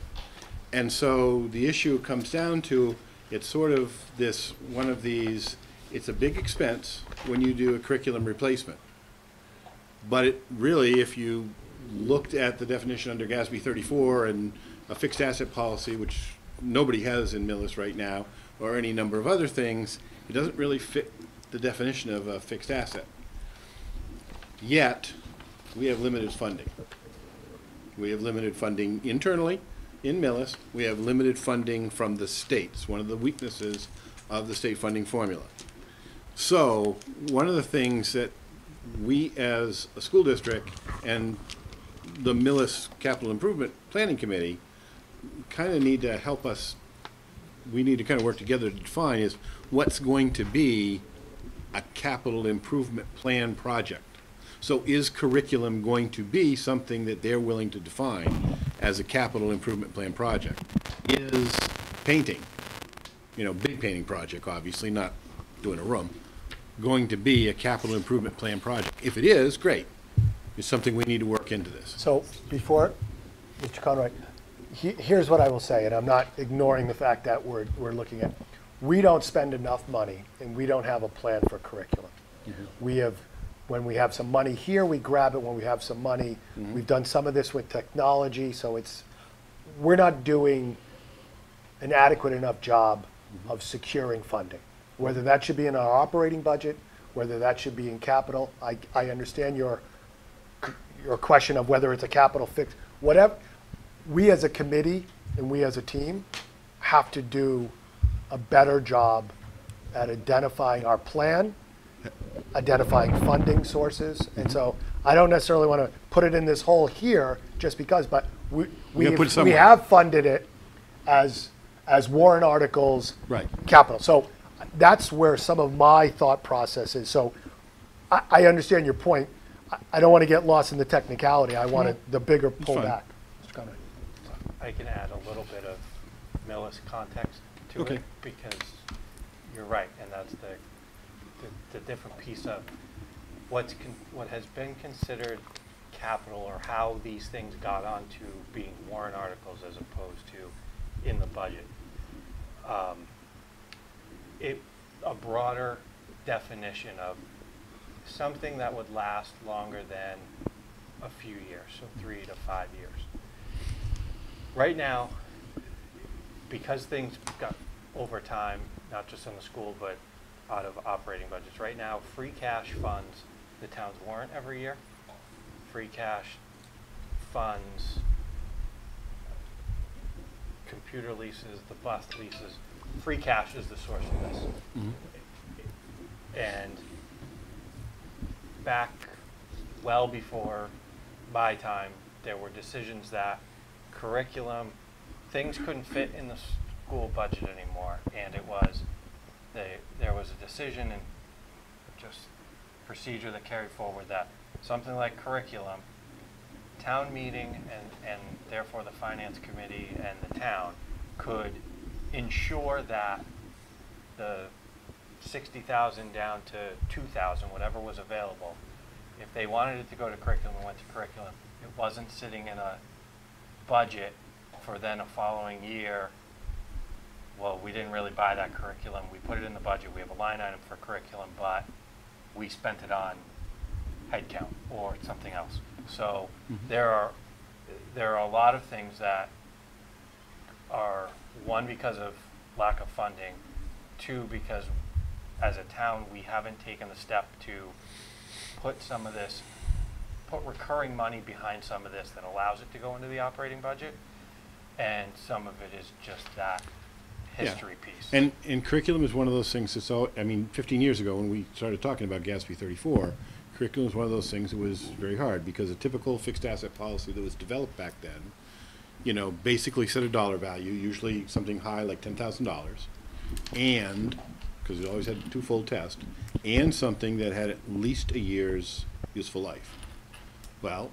And so the issue comes down to, it's sort of this, one of these, it's a big expense when you do a curriculum replacement. But it really, if you looked at the definition under GASB 34 and a fixed asset policy, which nobody has in Millis right now, or any number of other things, it doesn't really fit the definition of a fixed asset. Yet, we have limited funding. We have limited funding internally in Millis. We have limited funding from the states, one of the weaknesses of the state funding formula. So, one of the things that we as a school district and the Millis Capital Improvement Planning Committee kind of need to help us, we need to kind of work together to define is what's going to be a capital improvement plan project. So is curriculum going to be something that they're willing to define as a capital improvement plan project? Is painting, you know, big painting project, obviously, not doing a room, going to be a capital improvement plan project? If it is, great. It's something we need to work into this. So before, Mr. Conroy, he, here's what I will say, and I'm not ignoring the fact that we're, we're looking at, we don't spend enough money and we don't have a plan for curriculum. Mm-hmm. We have, when we have some money here, we grab it when we have some money. Mm-hmm. We've done some of this with technology, so it's, we're not doing an adequate enough job mm-hmm. of securing funding. Whether that should be in our operating budget, whether that should be in capital, I, I understand your, your question of whether it's a capital fix, whatever, we as a committee and we as a team have to do a better job at identifying our plan, identifying funding sources. And mm-hmm. so I don't necessarily want to put it in this hole here just because, but we, we, gotta put it we have funded it as, as warrant articles. Right. Capital. So that's where some of my thought process is. So I, I understand your point. I, I don't want to get lost in the technicality. I want it- mm-hmm. the bigger fine. pullback. Mr. Conrad. I can add a little bit of Millis context to Okay. it, because you're right, and that's the, the, different piece of what's, what has been considered capital, or how these things got onto being warrant articles as opposed to in the budget. Um, It, a broader definition of something that would last longer than a few years, so three to five years right now, because things got over time, not just in the school, but out of operating budgets. Right now, free cash funds the town's warrant every year. Free cash funds computer leases, the bus leases. Free cash is the source of this. Mm-hmm. And back well before my time, there were decisions that curriculum, things couldn't fit in the school budget anymore. And it was, they, there was a decision and just procedure that carried forward that something like curriculum, town meeting and, and therefore the finance committee and the town could ensure that the sixty thousand down to two thousand, whatever was available, if they wanted it to go to curriculum, it went to curriculum. It wasn't sitting in a budget for then a following year. Well, we didn't really buy that curriculum. We put it in the budget. We have a line item for curriculum, but we spent it on headcount or something else. So mm-hmm. there are, there are a lot of things that are, one, because of lack of funding, two, because as a town, we haven't taken the step to put some of this, put recurring money behind some of this that allows it to go into the operating budget. And some of it is just that Yeah. piece. And, and curriculum is one of those things that's all, I mean, fifteen years ago, when we started talking about GASB thirty-four, curriculum is one of those things that was very hard, because a typical fixed asset policy that was developed back then, you know, basically set a dollar value, usually something high like ten thousand dollars, and, because it always had a two-fold test, and something that had at least a year's useful life. Well,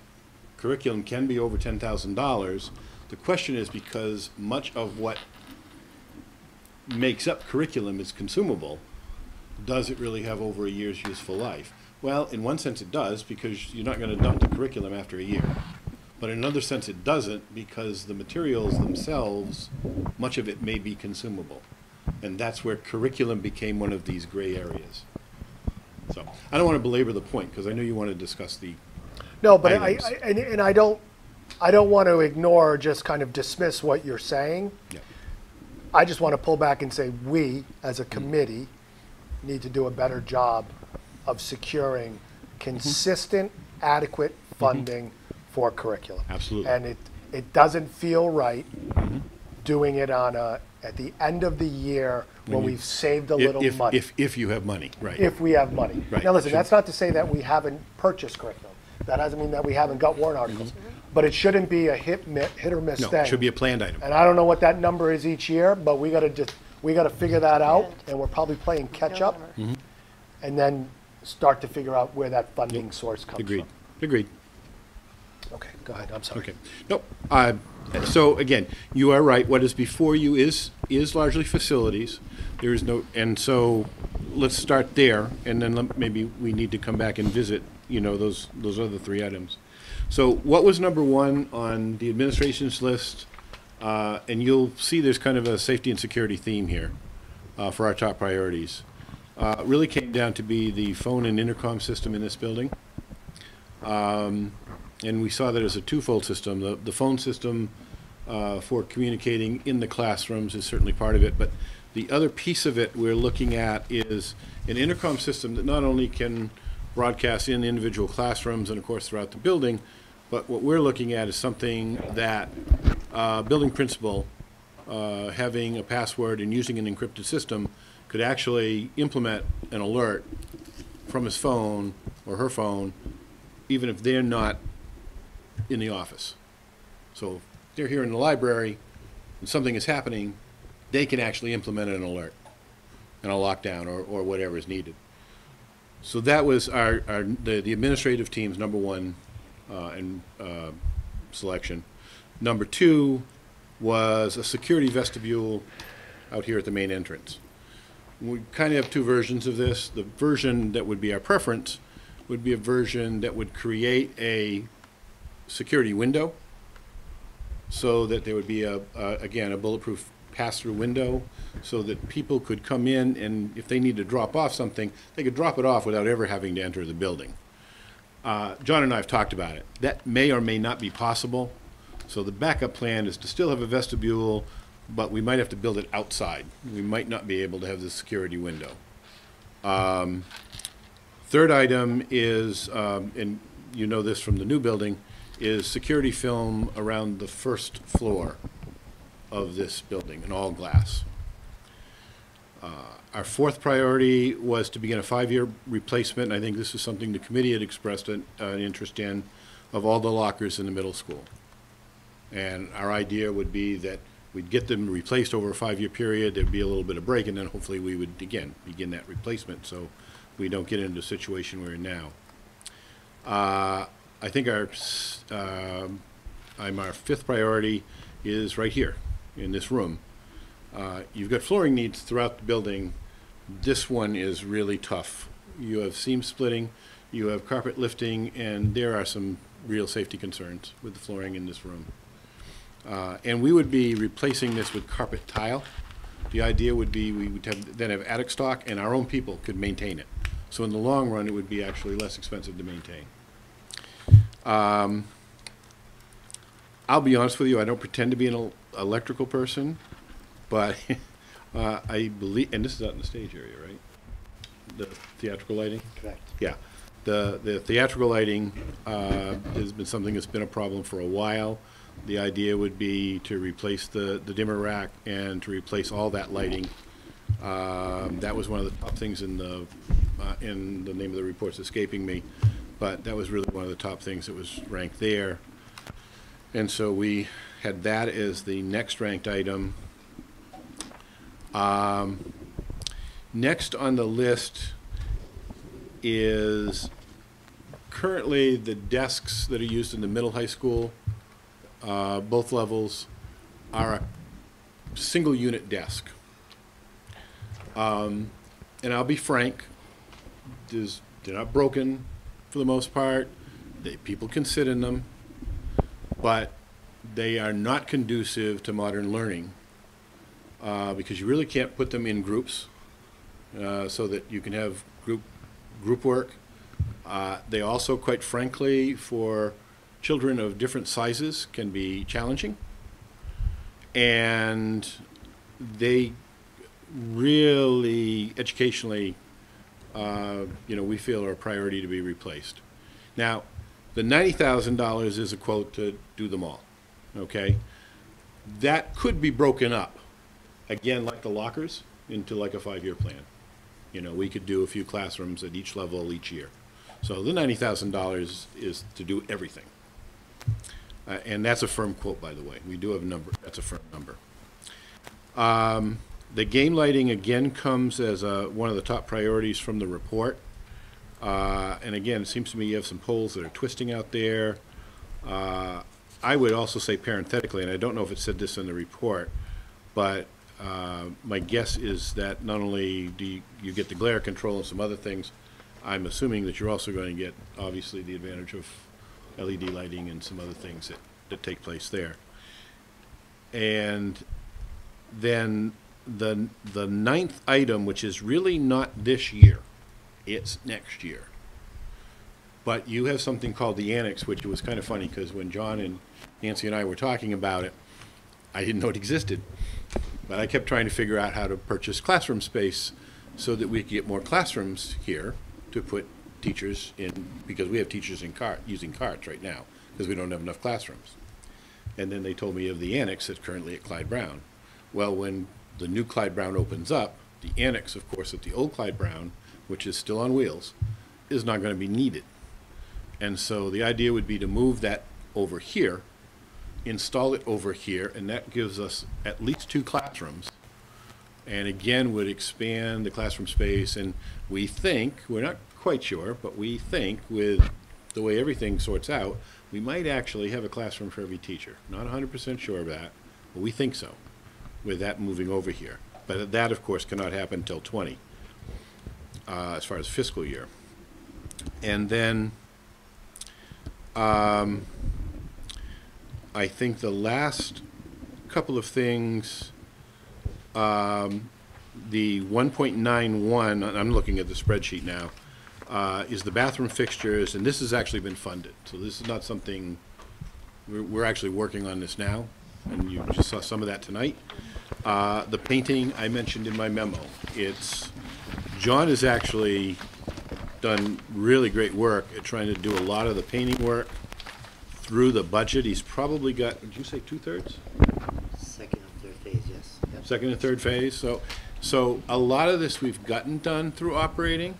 curriculum can be over ten thousand dollars. The question is because much of what makes up curriculum is consumable, does it really have over a year's useful life? Well, in one sense it does, because you're not gonna dump the curriculum after a year. But in another sense it doesn't, because the materials themselves, much of it may be consumable. And that's where curriculum became one of these gray areas. So, I don't wanna belabor the point, because I know you wanna discuss the, No, but I. I, and, and I don't, I don't want to ignore or just kind of dismiss what you're saying. yeah, I just want to pull back and say, we, as a committee, need to do a better job of securing consistent, adequate mm-hmm. funding for curriculum. Absolutely. And it, it doesn't feel right mm-hmm. doing it on a, at the end of the year when When you- we've saved a if, little if, money. if, if you have money, right. if we have money. Right. Now, listen, that's not to say that we haven't purchased curriculum. That doesn't mean that we haven't got warrant articles. But it shouldn't be a hit, mi- hit or miss No, thing. it should be a planned item. And I don't know what that number is each year, but we gotta just, we gotta figure that out, and we're probably playing catch-up, number. and then start to figure out where that funding source comes from. Agreed, agreed. Okay, go ahead, I'm sorry. Okay, nope, uh, so again, you are right, what is before you is, is largely facilities. There is no, and so, let's start there, and then lem- maybe we need to come back and visit, you know, those, those other three items. So what was number one on the administration's list? Uh, and you'll see there's kind of a safety and security theme here, uh, for our top priorities. Uh, really came down to be the phone and intercom system in this building. And we saw that as a twofold system. The, the phone system uh, for communicating in the classrooms is certainly part of it, but the other piece of it we're looking at is an intercom system that not only can broadcast in individual classrooms and of course throughout the building, but what we're looking at is something that uh, building principal, uh, having a password and using an encrypted system, could actually implement an alert from his phone or her phone, even if they're not in the office. So they're here in the library and something is happening, they can actually implement an alert and a lockdown or, or whatever is needed. So that was our, our, the, the administrative team's number one, uh, and, uh, selection. Number two was a security vestibule out here at the main entrance. We kind of have two versions of this. The version that would be our preference would be a version that would create a security window so that there would be a, again, a bulletproof pass-through window so that people could come in and if they need to drop off something, they could drop it off without ever having to enter the building. Uh, John and I have talked about it. That may or may not be possible. So the backup plan is to still have a vestibule, but we might have to build it outside. We might not be able to have the security window. Um, Third item is, um, and you know this from the new building, is security film around the first floor of this building, in all glass. Uh, Our fourth priority was to begin a five-year replacement, and I think this is something the committee had expressed an, an interest in, of all the lockers in the middle school. And our idea would be that we'd get them replaced over a five-year period, there'd be a little bit of break, and then hopefully we would, again, begin that replacement, so we don't get into the situation we're in now. Uh, I think our, um, I'm, our fifth priority is right here, in this room. Uh, You've got flooring needs throughout the building. This one is really tough. You have seam splitting, you have carpet lifting, and there are some real safety concerns with the flooring in this room. Uh, And we would be replacing this with carpet tile. The idea would be we would have, then have attic stock, and our own people could maintain it. So in the long run, it would be actually less expensive to maintain. Um, I'll be honest with you, I don't pretend to be an electrical person, but uh, I believe, and this is out in the stage area, right? The theatrical lighting? Correct. Yeah. The, the theatrical lighting uh, has been something that's been a problem for a while. The idea would be to replace the, the dimmer rack and to replace all that lighting. Um, That was one of the top things in the, uh, in the name of the report's escaping me, but that was really one of the top things that was ranked there. And so we had that as the next ranked item. Um, Next on the list is currently the desks that are used in the middle high school, uh, both levels, are a single unit desk. Um, and I'll be frank, there's, they're not broken for the most part. They, people can sit in them, but they are not conducive to modern learning uh, because you really can't put them in groups uh, so that you can have group group work. Uh, they also, quite frankly, for children of different sizes, can be challenging, and they really educationally, uh, you know, we feel are a priority to be replaced. Now, the ninety thousand dollars is a quote to do them all. Okay, that could be broken up, again, like the lockers, into like a five-year plan. You know, we could do a few classrooms at each level each year. So the ninety thousand dollars is to do everything. Uh, and that's a firm quote, by the way. We do have a number, that's a firm number. Um, the game lighting again comes as a, one of the top priorities from the report. Uh, and again, it seems to me you have some poles that are twisting out there. Uh, I would also say parenthetically, and I don't know if it said this in the report, but uh, my guess is that not only do you, you get the glare control and some other things, I'm assuming that you're also going to get, obviously, the advantage of LED lighting and some other things that, that take place there. And then the, the ninth item, which is really not this year, it's next year. But you have something called the annex, which was kind of funny, because when John and Nancy and I were talking about it, I didn't know it existed. But I kept trying to figure out how to purchase classroom space so that we could get more classrooms here to put teachers in, because we have teachers in cart, using carts right now, because we don't have enough classrooms. And then they told me of the annex that's currently at Clyde Brown. Well, when the new Clyde Brown opens up, the annex, of course, at the old Clyde Brown, which is still on wheels, is not going to be needed. And so the idea would be to move that over here, install it over here, and that gives us at least two classrooms. And again, would expand the classroom space, and we think, we're not quite sure, but we think with the way everything sorts out, we might actually have a classroom for every teacher. Not hundred percent sure of that, but we think so, with that moving over here. But that, of course, cannot happen until twenty, uh, as far as fiscal year. And then, um, I think the last couple of things, um, the one point nine one, I'm looking at the spreadsheet now, uh, is the bathroom fixtures, and this has actually been funded. So this is not something, we're, we're actually working on this now, and you just saw some of that tonight. Uh, the painting I mentioned in my memo, it's John has actually done really great work at trying to do a lot of the painting work through the budget. He's probably got, did you say two-thirds? Second and third phase, yes. Yep. second and third phase, so, so a lot of this we've gotten done through operating.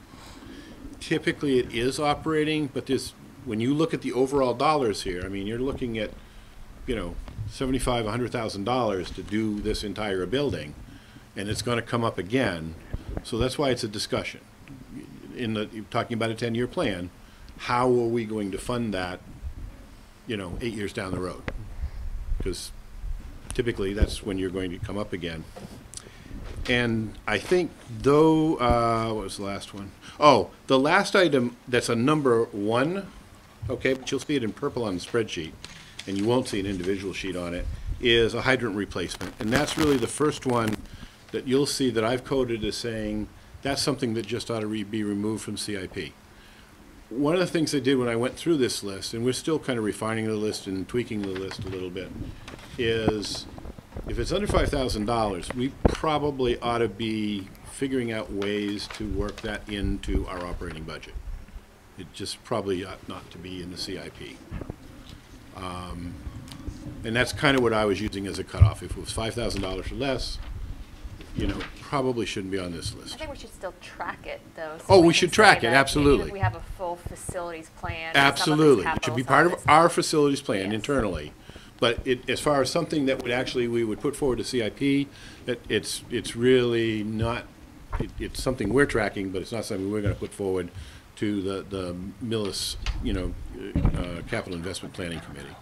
Typically, it is operating, but this, when you look at the overall dollars here, I mean, you're looking at, you know, seventy-five, a hundred thousand dollars to do this entire building, and it's gonna come up again, so that's why it's a discussion. In the, talking about a ten-year plan, how are we going to fund that, you know, eight years down the road? Because typically, that's when you're going to come up again. And I think though, uh, what was the last one? Oh, the last item that's a number one, okay, but you'll see it in purple on the spreadsheet, and you won't see an individual sheet on it, is a hydrant replacement. And that's really the first one that you'll see that I've coded as saying, that's something that just ought to re- be removed from CIP one of the things I did when I went through this list, and we're still kind of refining the list and tweaking the list a little bit, is if it's under five thousand dollars, we probably ought to be figuring out ways to work that into our operating budget. It just probably ought not to be in the CIP. Um, And that's kind of what I was using as a cutoff. If it was five thousand dollars or less, you know, probably shouldn't be on this list. I list. think we should still track it, though. so Oh, we can should say track it, that even absolutely. we have a full facilities plan. and some of it's Absolutely, it should capital, be some part of our facilities plan Yes. internally. But it, as far as something that would actually, we would put forward to CIP, that it's, it's really not, it, it's something we're tracking, but it's not something we're gonna put forward to the, the Millis, you know, uh, Capital Investment Planning Committee.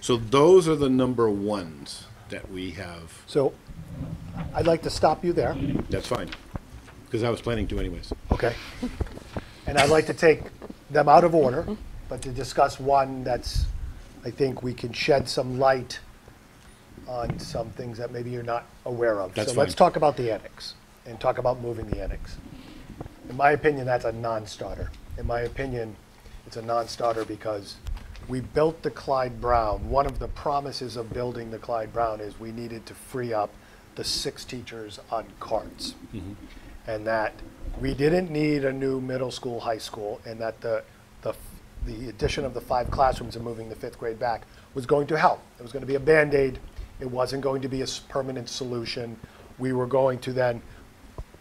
So those are the number ones that we have, So I'd like to stop you there, that's fine, because I was planning to anyways. okay? And I'd like to take them out of order, but to discuss one that's, I think we can shed some light on some things that maybe you're not aware of. That's So let's fine. talk about the annex and talk about moving the annex. In my opinion, that's a non-starter. In my opinion, it's a non-starter because we built the Clyde Brown. One of the promises of building the Clyde Brown is we needed to free up the six teachers on carts. Mm-hmm. And that we didn't need a new middle school, high school, and that the, the, the addition of the five classrooms and moving the fifth grade back was going to help. It was going to be a Band-Aid. It wasn't going to be a permanent solution. We were going to then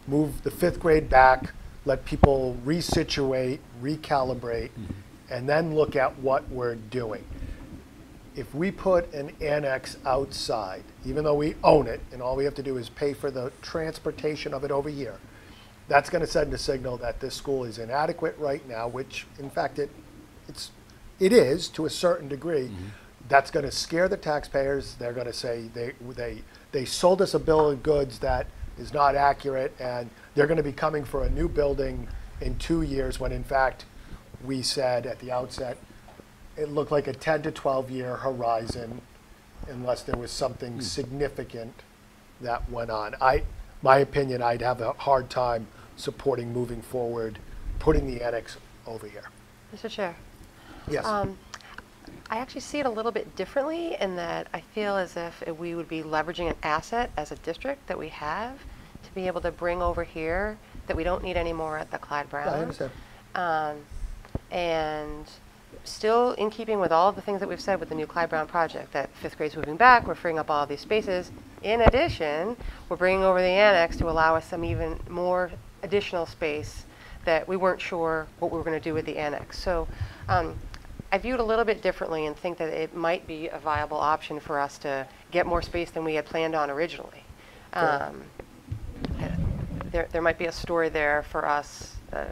move the fifth grade back, let people resituate, recalibrate, mm-hmm. and then look at what we're doing. If we put an annex outside, even though we own it, and all we have to do is pay for the transportation of it over here, that's going to send a signal that this school is inadequate right now, which in fact it, it's, it is to a certain degree. Mm-hmm. That's going to scare the taxpayers. They're going to say they, they, they sold us a bill of goods that is not accurate, and they're going to be coming for a new building in two years, when in fact, we said at the outset, it looked like a 10 to 12 year horizon unless there was something significant that went on. I, my opinion, I'd have a hard time supporting moving forward, putting the annex over here. Mr. Chair. Yes. Um, I actually see it a little bit differently in that I feel as if we would be leveraging an asset as a district that we have to be able to bring over here that we don't need anymore at the Clyde Brown. I understand. Um, and still in keeping with all of the things that we've said with the new Clyde Brown project, that fifth grade's moving back, we're freeing up all these spaces. In addition, we're bringing over the annex to allow us some even more additional space that we weren't sure what we were going to do with the annex. So um, I view it a little bit differently and think that it might be a viable option for us to get more space than we had planned on originally. Um, there, there might be a story there for us, uh,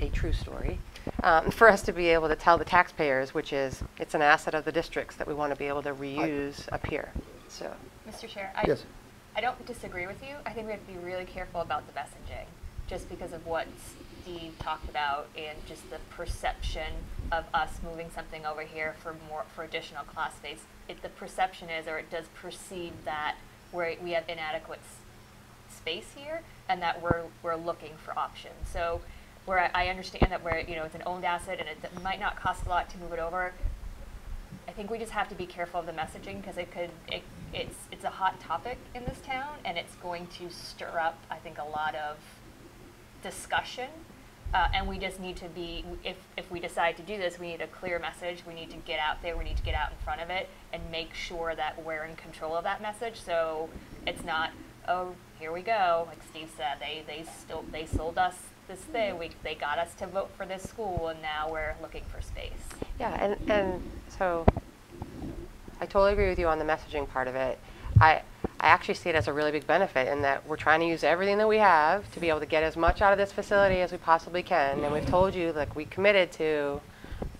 a true story, um, for us to be able to tell the taxpayers, which is it's an asset of the districts that we want to be able to reuse up here. So, Mr. Chair, I, Yes. I don't disagree with you. I think we have to be really careful about the messaging, just because of what Steve talked about and just the perception of us moving something over here for more, for additional class space. It, the perception is, or it does perceive that we're, we have inadequate s- space here and that we're, we're looking for options. So where I, understand that we're, you know, it's an owned asset and it might not cost a lot to move it over, I think we just have to be careful of the messaging because it could, it, it's, it's a hot topic in this town and it's going to stir up, I think, a lot of discussion. Uh, and we just need to be, if, if we decide to do this, we need a clear message. We need to get out there. We need to get out in front of it and make sure that we're in control of that message. So it's not, oh, here we go. Like Steve said, they, they still, they sold us this thing. We, they got us to vote for this school and now we're looking for space. Yeah, and, and so I totally agree with you on the messaging part of it. I, I actually see it as a really big benefit in that we're trying to use everything that we have to be able to get as much out of this facility as we possibly can. And we've told you, like, we committed to,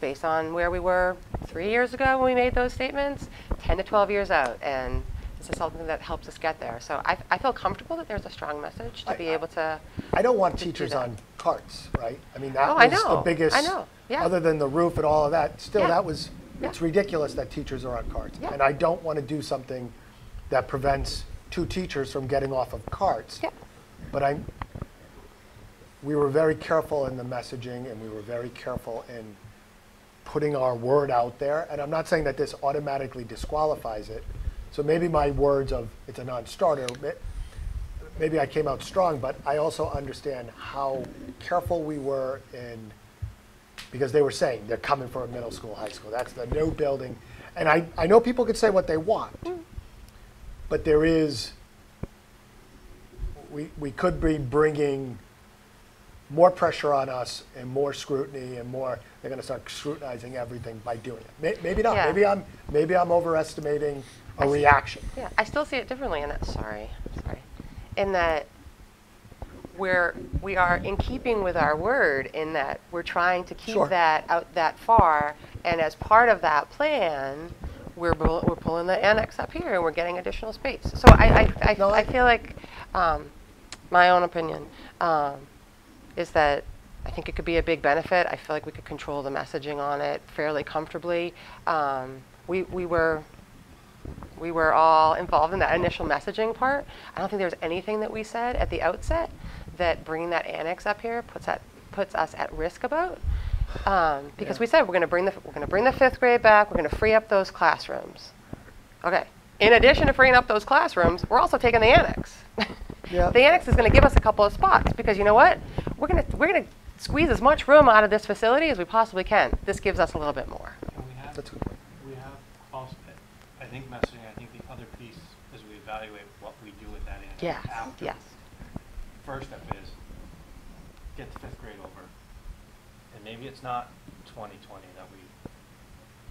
based on where we were three years ago when we made those statements, 10 to 12 years out. And is something that helps us get there. So I, I feel comfortable that there's a strong message to I- be able to, I don't want to teachers that. on carts, right? I mean, that Oh, I was the biggest. I know. Yeah. Other than the roof and all of that, still, Yeah. that was, Yeah. it's ridiculous that teachers are on carts. And I don't want to do something that prevents two teachers from getting off of carts. yeah, But I, we were very careful in the messaging and we were very careful in putting our word out there. And I'm not saying that this automatically disqualifies it. So maybe my words of it's a non-starter, maybe I came out strong, but I also understand how careful we were in, because they were saying they're coming for a middle school, high school. That's the new building. And I, I know people could say what they want, mm. but there is, we, we could be bringing more pressure on us and more scrutiny and more, they're going to start scrutinizing everything by doing it. May- Maybe not. Yeah. Maybe I'm, maybe I'm overestimating a reaction. yeah. I still see it differently in that, sorry, sorry. In that we're, we are in keeping with our word in that we're trying to keep Sure. that out that far. And as part of that plan, we're, bull- we're pulling the annex up here and we're getting additional space. So I, I, I, No, I- I feel like, um, my own opinion, um, is that I think it could be a big benefit. I feel like we could control the messaging on it fairly comfortably. Um, we, we were, we were all involved in that initial messaging part. I don't think there was anything that we said at the outset that bringing that annex up here puts that puts us at risk about. Um, because we said we're going to bring the we're going to bring the fifth grade back. We're going to free up those classrooms. Okay. In addition to freeing up those classrooms, we're also taking the annex. Yeah. the annex is going to give us a couple of spots because you know what? We're going to we're going to squeeze as much room out of this facility as we possibly can. This gives us a little bit more. And we have, That's a good point. we have also, I think messaging, I think the other piece is we evaluate what we do with that Yes. after. Yes. First step is get the fifth grade over. And maybe it's not twenty twenty that we,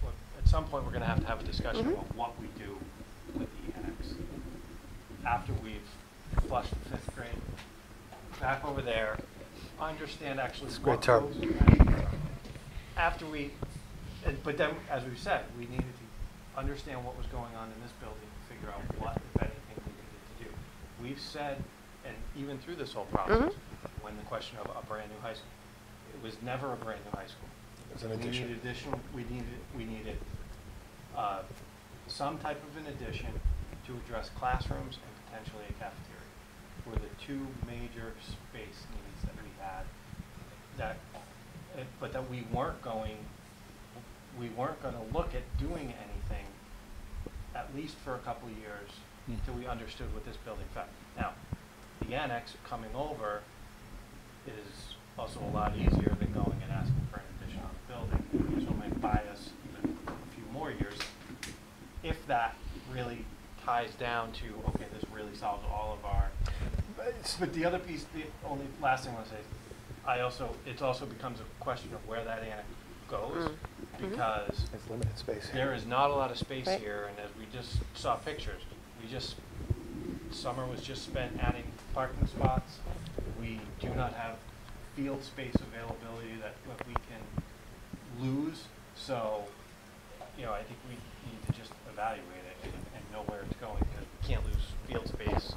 well, at some point, we're gonna have to have a discussion Mhm. about what we do with the annex. After we've flushed the fifth grade, back over there, understand actually It's a great term. After we, and, but then, as we've said, we needed to understand what was going on in this building, figure out what, if anything, we needed to do. We've said, and even through this whole process, when the question of a brand-new high school, it was never a brand-new high school. It was an We addition. needed additional, we needed, we needed, uh, some type of an addition to address classrooms and potentially a cafeteria. Were the two major space needs that we had that, eh, but that we weren't going, we weren't gonna look at doing anything, at least for a couple of years, Hmm. until we understood what this building felt. Now, the annex coming over is also a lot easier than going and asking for an addition on the building. So it might buy us even a few more years, if that really ties down to, okay, this really solves all of our but the other piece, the only last thing I want to say, I also, it also becomes a question of where that annex goes, mm-hmm. because It's limited space. there is not a lot of space Right. here, and as we just saw pictures, we just, summer was just spent adding parking spots. We do not have field space availability that, that we can lose, so, you know, I think we need to just evaluate it and, and know where it's going, because we can't lose field space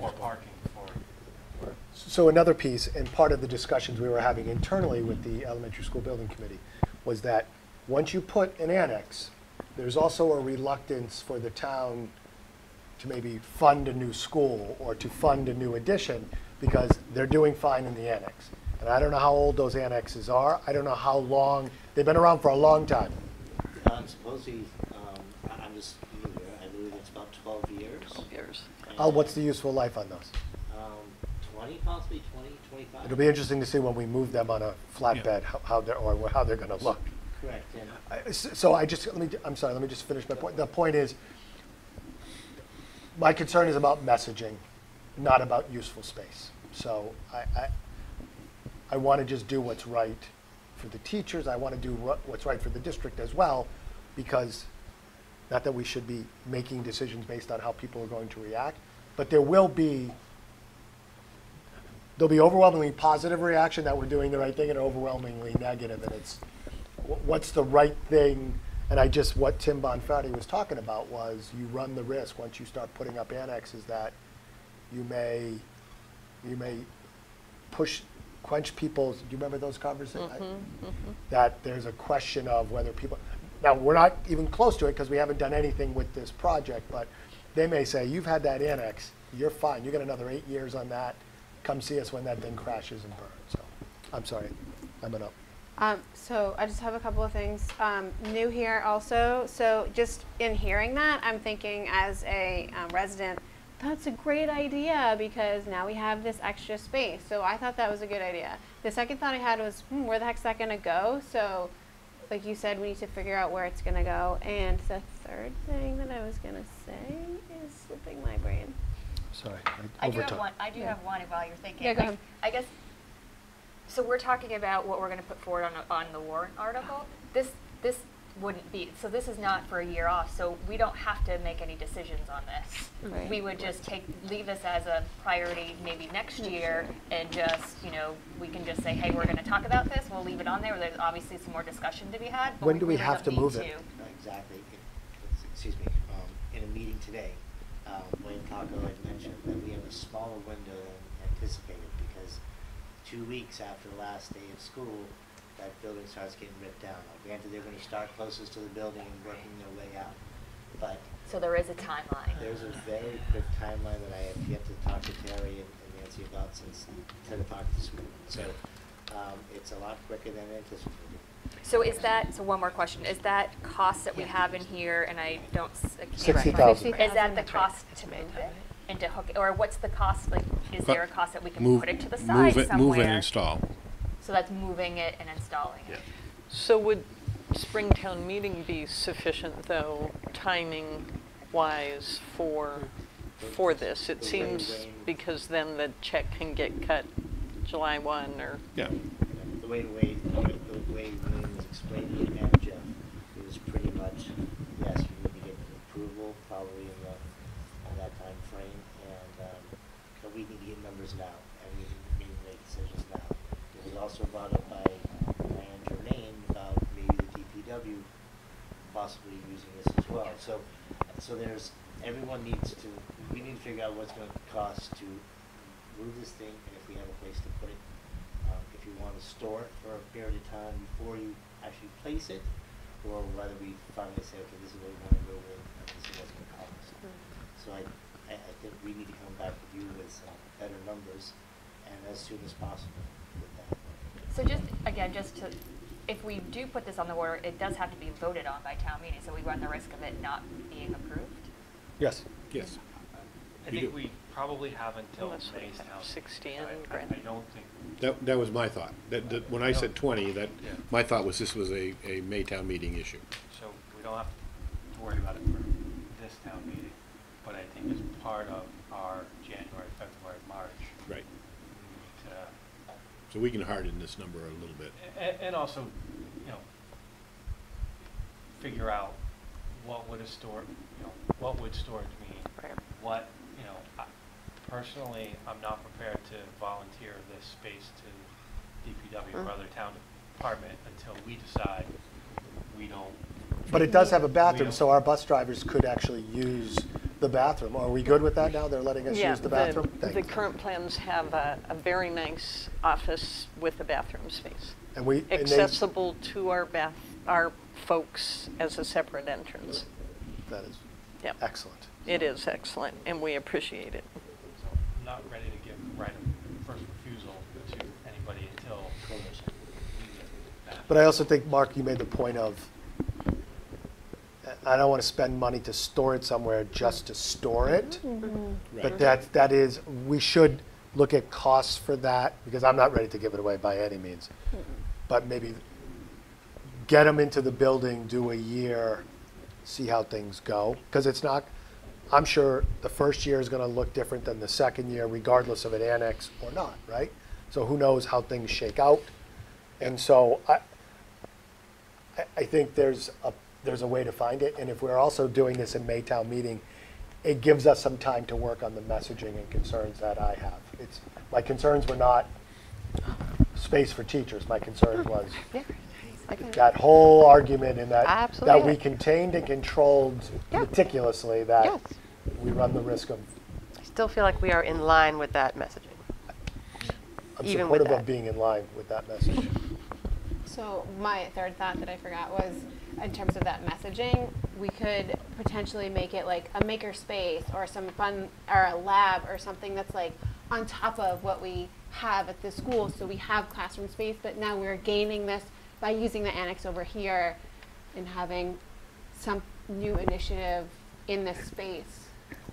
or parking for So another piece, and part of the discussions we were having internally with the elementary school building committee, was that once you put an annex, there's also a reluctance for the town to maybe fund a new school or to fund a new addition because they're doing fine in the annex. And I don't know how old those annexes are. I don't know how long, they've been around for a long time. Um, supposedly, um, I- I'm just, new here, I believe it's about twelve years. 12 years. Oh, what's the useful life on those? Um, twenty, possibly 20, 25. It'll be interesting to see when we move them on a flatbed, how- how they're, or how they're gonna look. Correct, and I- s- So I just, let me, I'm sorry, let me just finish my point. The point is, my concern is about messaging, not about useful space. So I, I, I want to just do what's right for the teachers. I want to do what's right for the district as well, because, not that we should be making decisions based on how people are going to react, but there will be, there'll be overwhelmingly positive reaction that we're doing the right thing and overwhelmingly negative, and it's, what's the right thing? And I just, what Tim Bonfardi was talking about was, you run the risk, once you start putting up annexes, that you may, you may push, quench people's, do you remember those conversations? Mm-hmm, mm-hmm. That there's a question of whether people, now, we're not even close to it, because we haven't done anything with this project, but they may say, you've had that annex, you're fine, you got another eight years on that, come see us when that thing crashes and burns, so, I'm sorry, I'm enough. Um, so I just have a couple of things. Um, new here also. So just in hearing that, I'm thinking as a um, resident, that's a great idea because now we have this extra space. So I thought that was a good idea. The second thought I had was, hmm, where the heck's that going to go? So, like you said, we need to figure out where it's going to go. And the third thing that I was going to say is slipping my brain. Sorry, I I do have one, I do Yeah. have one while you're thinking. Yeah, go I- ahead. I guess, so we're talking about what we're gonna put forward on, a- on the warrant article. This, this wouldn't be, so this is not for a year off, so we don't have to make any decisions on this. Right. We would just take, leave this as a priority maybe next year and just, you know, we can just say, hey, we're gonna talk about this, we'll leave it on there. There's obviously some more discussion to be had, but When do we really have don't to move need it? Uh, Exactly. It- Excuse me. Um, In a meeting today, um, Wayne Taco had mentioned that we have a smaller window than anticipated because two weeks after the last day of school, that building starts getting ripped down. Now, Granted, they're going to start closest to the building and working their way out. But So there is a timeline. there's a very quick timeline that I have yet to talk to Terry and and Nancy about since ten o'clock this morning. So um, it's a lot quicker than anticipated. So is that, so one more question, is that cost that we have in here, and I don't, s- I can't. Sixty find- thousand. Is that the cost to move it and to hook, it, or what's the cost, like, is there a cost that we can Move- put it to the move side it- somewhere? Move and install. So that's moving it and installing it. So would Springtown meeting be sufficient, though, timing-wise for, for this? It seems, because then the check can get cut July 1 or, Yeah. The way Wade, the way Wayne was explaining it and Jeff, it was pretty much, yes, you need to get approval probably in the, in that time frame, and, um, but we need to get numbers now, and we need to make decisions now. It was also brought up by Diane Jordan about maybe the DPW possibly using this as well. So, so there's, everyone needs to, we need to figure out what's gonna cost to move this thing, and if we have a place to put it. Um, if you wanna store it for a period of time before you actually place it, or whether we finally say, okay, this is what we wanna go with, and this is what's gonna cost. So I, I, I think we need to come back with you with some better numbers, and as soon as possible with that. So just, again, just to, if we do put this on the warrant, it does have to be voted on by town meeting, so we run the risk of it not being approved? Yes. Yes. I We think do. we probably have until Unless we May's have town. 60 I- and I- grant. I don't think, That, that was my thought. That, that, when I said twenty, that, Yeah. my thought was this was a, a Maytown meeting issue. so we don't have to worry about it for this town meeting. But I think as part of our January, February, March, Right. we need to So we can harden this number a little bit. And, and also, you know, figure out what would a store, you know, what would storage mean? What, you know, I- personally, I'm not prepared to volunteer this space to DPW or Mm. other town department until we decide we don't. But it does have a bathroom, so our bus drivers could actually use the bathroom. Are we good with that now? They're letting us yeah, use the bathroom? Thank the you. current plans have a, a very nice office with a bathroom space. And we, and they, Accessible to our bath, our folks as a separate entrance. that is Yep. excellent. It is excellent, and we appreciate it. So I'm not ready to give right of first refusal to anybody until we get that. But I also think, Mark, you made the point of, I don't want to spend money to store it somewhere just to store it. Mm-hmm. But that, that is, we should, look at costs for that, because I'm not ready to give it away by any means. But maybe get them into the building, do a year, see how things go. Because it's not, I'm sure the first year is going to look different than the second year, regardless of an annex or not, right? So who knows how things shake out? And so I, I- I think there's a, there's a way to find it. And if we're also doing this in Maytown meeting, it gives us some time to work on the messaging and concerns that I have. It's, my concerns were not space for teachers. My concern hmm. was Yeah. That whole argument in that, that we contained and controlled Yeah. meticulously, that Yes. we run the risk of, I still feel like we are in line with that messaging. I'm Even supportive that. of being in line with that message. So my third thought that I forgot was in terms of that messaging, we could potentially make it like a maker space or some fun or a lab or something that's like on top of what we have at the school. So we have classroom space, but now we're gaining this by using the annex over here and having some new initiative in this space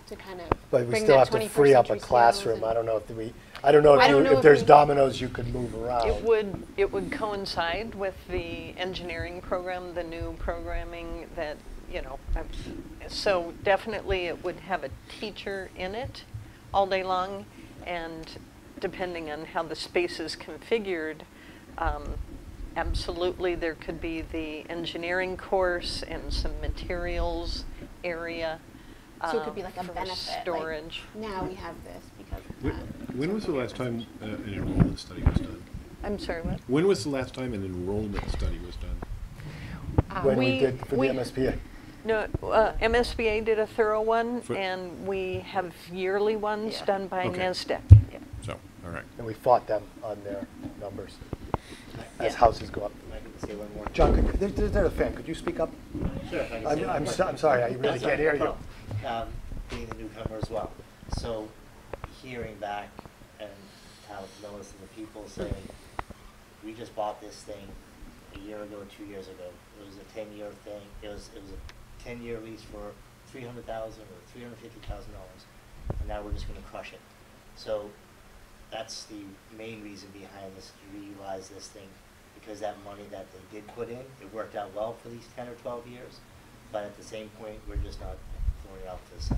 to kind of But we bring still have to free up a classroom. I don't know if we, I don't know if you, know if if there's dominoes you could move around. It would, it would coincide with the engineering program, the new programming that, you know, so definitely it would have a teacher in it all day long, and depending on how the space is configured, um, absolutely, there could be the engineering course and some materials area. So it could be um, like a for benefit. like, Storage. now we have this because of When, that. when was the last time uh, an enrollment study was done? I'm sorry, what? When was the last time an enrollment study was done? When we we- did for the we- MSBA. No, uh, MSBA did a thorough one, For- and we have yearly ones Yeah. done by Okay. NESDEC. So, all right. And we fought them on their numbers as Yeah. houses go up. I can say one more. John, could, there- there's there's a fan. Could you speak up? Sure. I can I'm, I'm, so- I'm sorry. I really That's can't all hear you. Um, being the newcomer as well. So hearing back and how Lois and the people saying, we just bought this thing a year ago, two years ago. It was a ten-year thing. It was, it was a ten-year lease for three hundred thousand or three hundred fifty thousand dollars. And now we're just gonna crush it. So that's the main reason behind this, to reutilize this thing, because that money that they did put in, it worked out well for these ten or twelve years, but at the same point, we're just not throwing it out to the.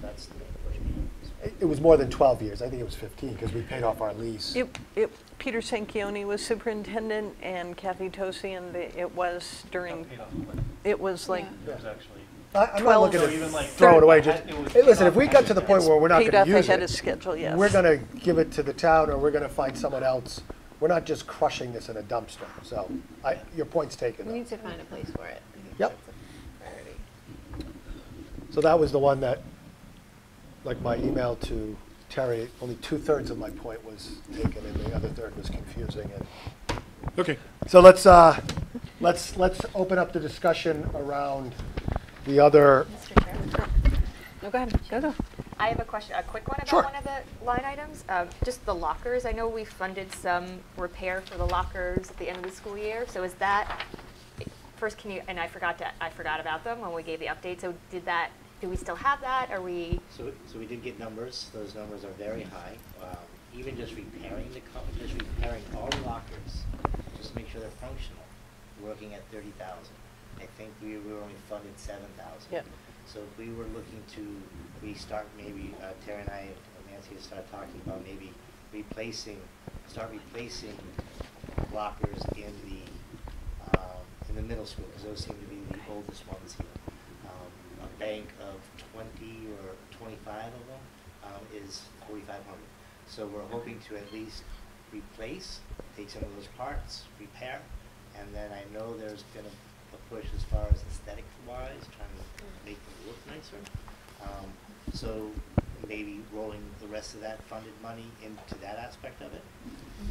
That's the main push behind this. It- It was more than 12 years. I think it was 15 because we paid off our lease. It, it, Peter Sanquioni was superintendent, and Kathy Tosi, and the- it was during, Paid off quick. it was like, It was actually. I- I'm not 12 looking So to even like throw it away. Just, it was hey, listen, if we off got to the point where we're not paid going off to use ahead of it, schedule, yes. we're going to give it to the town or we're going to find someone else. We're not just crushing this in a dumpster. So I, your point's taken. We though. need to find a place for it. I think Yep. that's a priority. So that was the one that, like my email to Terry, only two-thirds of my point was taken and the other third was confusing. And Okay. So let's, uh, let's, let's open up the discussion around the other, Mr. Chair. No, go ahead, go, go. I have a question, a quick one about Sure. one of the line items, uh, just the lockers. I know we funded some repair for the lockers at the end of the school year, so is that, first, can you, and I forgot to, I forgot about them when we gave the update, so did that, do we still have that? Are we, So, so we did get numbers, those numbers are very high. Um, even just repairing the, co- just repairing all the lockers, just to make sure they're functional, working at thirty thousand. I think we were only funded seven thousand. Yep. So if we were looking to restart, maybe uh, Terry and I, and Nancy would start talking about maybe replacing, start replacing lockers in the, um, in the middle school, because those seem to be the oldest ones here. Bank of twenty or twenty-five of them, um, is forty-five hundred. So we're hoping to at least replace, take some of those parts, repair, and then I know there's been a, a push as far as aesthetic wise, trying to make them look nicer. Um, so maybe rolling the rest of that funded money into that aspect of it.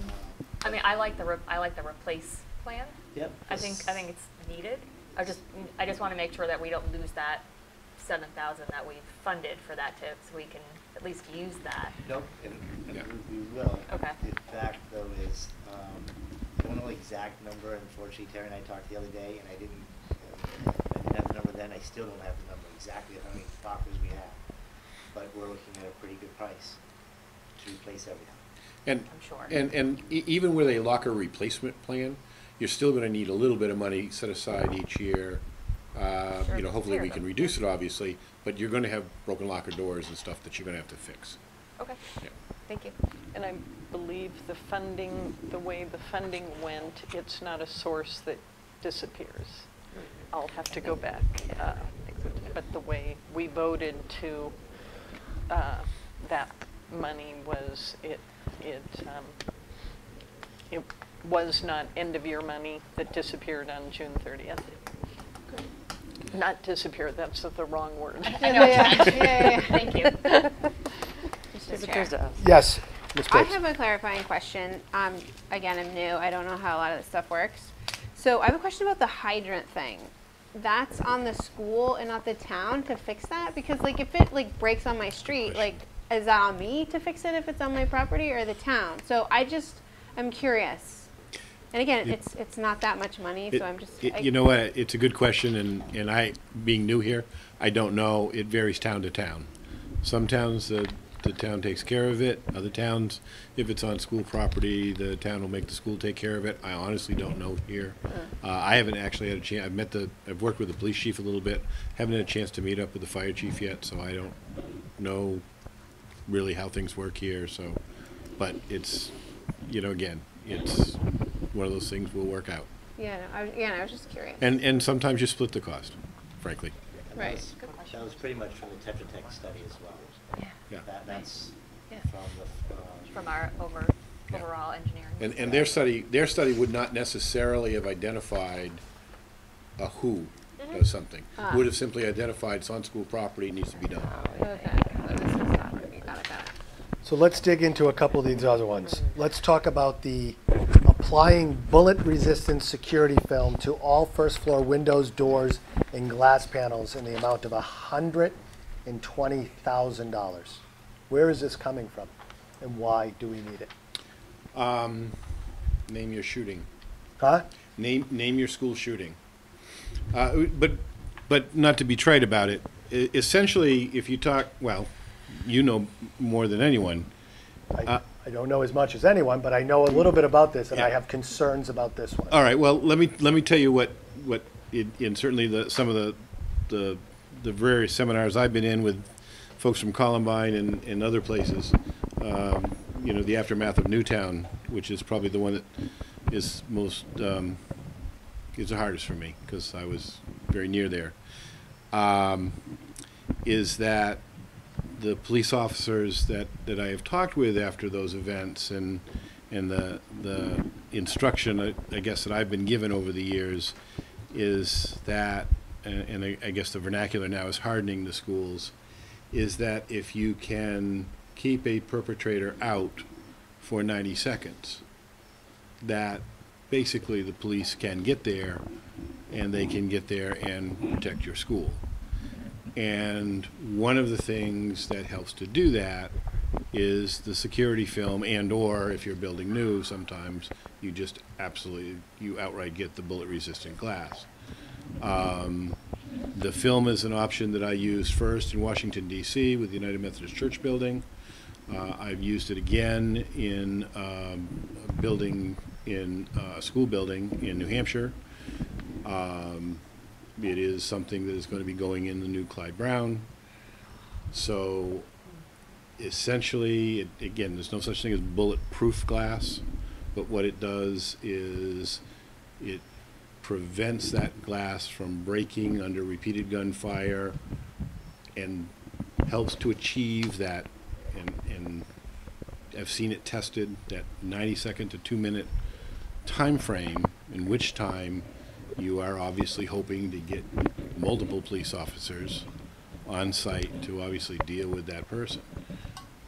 Um, I mean, I like the, re- I like the replace plan. Yep. I think, I think it's needed. I just, I just want to make sure that we don't lose that seven thousand that we've funded for that tip, so we can at least use that. Nope, and, and Yeah. we, we will. Okay. The fact though is, um, I don't know the exact number, unfortunately Terry and I talked the other day, and I didn't, uh, I didn't have the number then, I still don't have the number exactly of how many lockers we have. But we're looking at a pretty good price. to replace everything. And, I'm sure. and, and e- even with a locker replacement plan, you're still gonna need a little bit of money set aside each year. Uh, Sure, you know, hopefully we zero. can reduce it, obviously, but you're gonna have broken locker doors and stuff that you're gonna have to fix. Okay, Yeah. thank you. And I believe the funding, the way the funding went, it's not a source that disappears. I'll have to go back. uh, But the way we voted to, uh, that money was, it, it, um, it was not end-of-year money that disappeared on June 30th. Not disappear, that's the wrong word. I know Yeah, yeah, yeah. Thank you. It Mr. appears Chair. to us. Yes, Ms. I have a clarifying question. Um, again, I'm new. I don't know how a lot of this stuff works. So I have a question about the hydrant thing. That's on the school and not the town to fix that? Because like if it like breaks on my street, like is that on me to fix it if it's on my property or the town? So I just I'm curious. And again, It- it's it's not that much money, It- so I'm just it- I- You know what, it's a good question, and, and I, being new here, I don't know, it varies town to town. Some towns, the, the town takes care of it, other towns, if it's on school property, the town will make the school take care of it. I honestly don't know here. Uh, I haven't actually had a chance, I've met the, I've worked with the police chief a little bit, haven't had a chance to meet up with the fire chief yet, so I don't know really how things work here, so, but it's, you know, again, it's one of those things we'll work out. yeah, no, I, was- yeah, I was just curious. And, and sometimes you split the cost, frankly. And Right. That was, that was pretty much from the Tetra Tech study as well. Yeah. That, that's Yeah. from the, uh, From our over, Yeah. overall engineering. And, and their study, their study would not necessarily have identified a who does something. Ah. Would have simply identified it's on school property, needs to be done. Okay. So So let's dig into a couple of these other ones. Let's talk about the applying bullet-resistant security film to all first-floor windows, doors, and glass panels in the amount of hundred and twenty thousand dollars. Where is this coming from, and why do we need it? Name your shooting. Huh? Name, name your school shooting. Uh, but, but not to be trite about it, essentially, if you talk, well, you know more than anyone, I, Uh, I don't know as much as anyone, but I know a little bit about this, and I have concerns about this one. All right. Well, let me let me tell you what what in, in certainly the some of the the the various seminars I've been in with folks from Columbine and, and other places. Um, you know, the aftermath of Newtown, which is probably the one that is most um, is the hardest for me because I was very near there. Um, is that the police officers that, that I have talked with after those events and and the the instruction I, I guess that I've been given over the years is that and, and I, I guess the vernacular now is hardening the schools is that if you can keep a perpetrator out for 90 seconds that basically the police can get there and they can get there and protect your school and one of the things that helps to do that is the security film and or if you're building new sometimes you just absolutely you outright get the bullet resistant glass um, the film is an option that I used first in Washington D.C. with the United Methodist Church building. Uh, I've used it again in um, a building in uh, a school building in New Hampshire. Um, it is something that is going to be going in the new Clyde Brown. So essentially, it, again, there's no such thing as bulletproof glass, but what it does is it prevents that glass from breaking under repeated gunfire and helps to achieve that and, and I've seen it tested that 90 second to two minute time frame in which time you are obviously hoping to get multiple police officers on site to obviously deal with that person.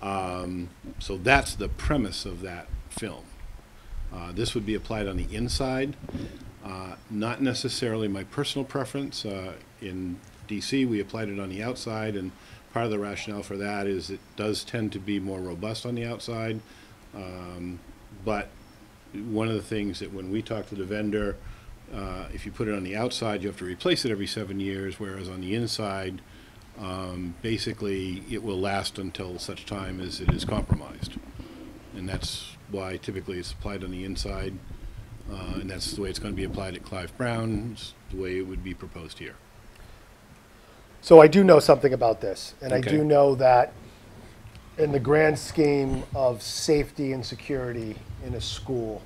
Um, so that's the premise of that film. Uh, this would be applied on the inside. Uh, not necessarily my personal preference. Uh, in DC, we applied it on the outside, and part of the rationale for that is it does tend to be more robust on the outside. Um, but one of the things that when we talk to the vendor, uh, if you put it on the outside, you have to replace it every seven years, whereas on the inside, um, basically, it will last until such time as it is compromised. And that's why typically it's applied on the inside, uh, and that's the way it's going to be applied at Clyde Brown, it's the way it would be proposed here. So I do know something about this, and I do know that in the grand scheme of safety and security in a school,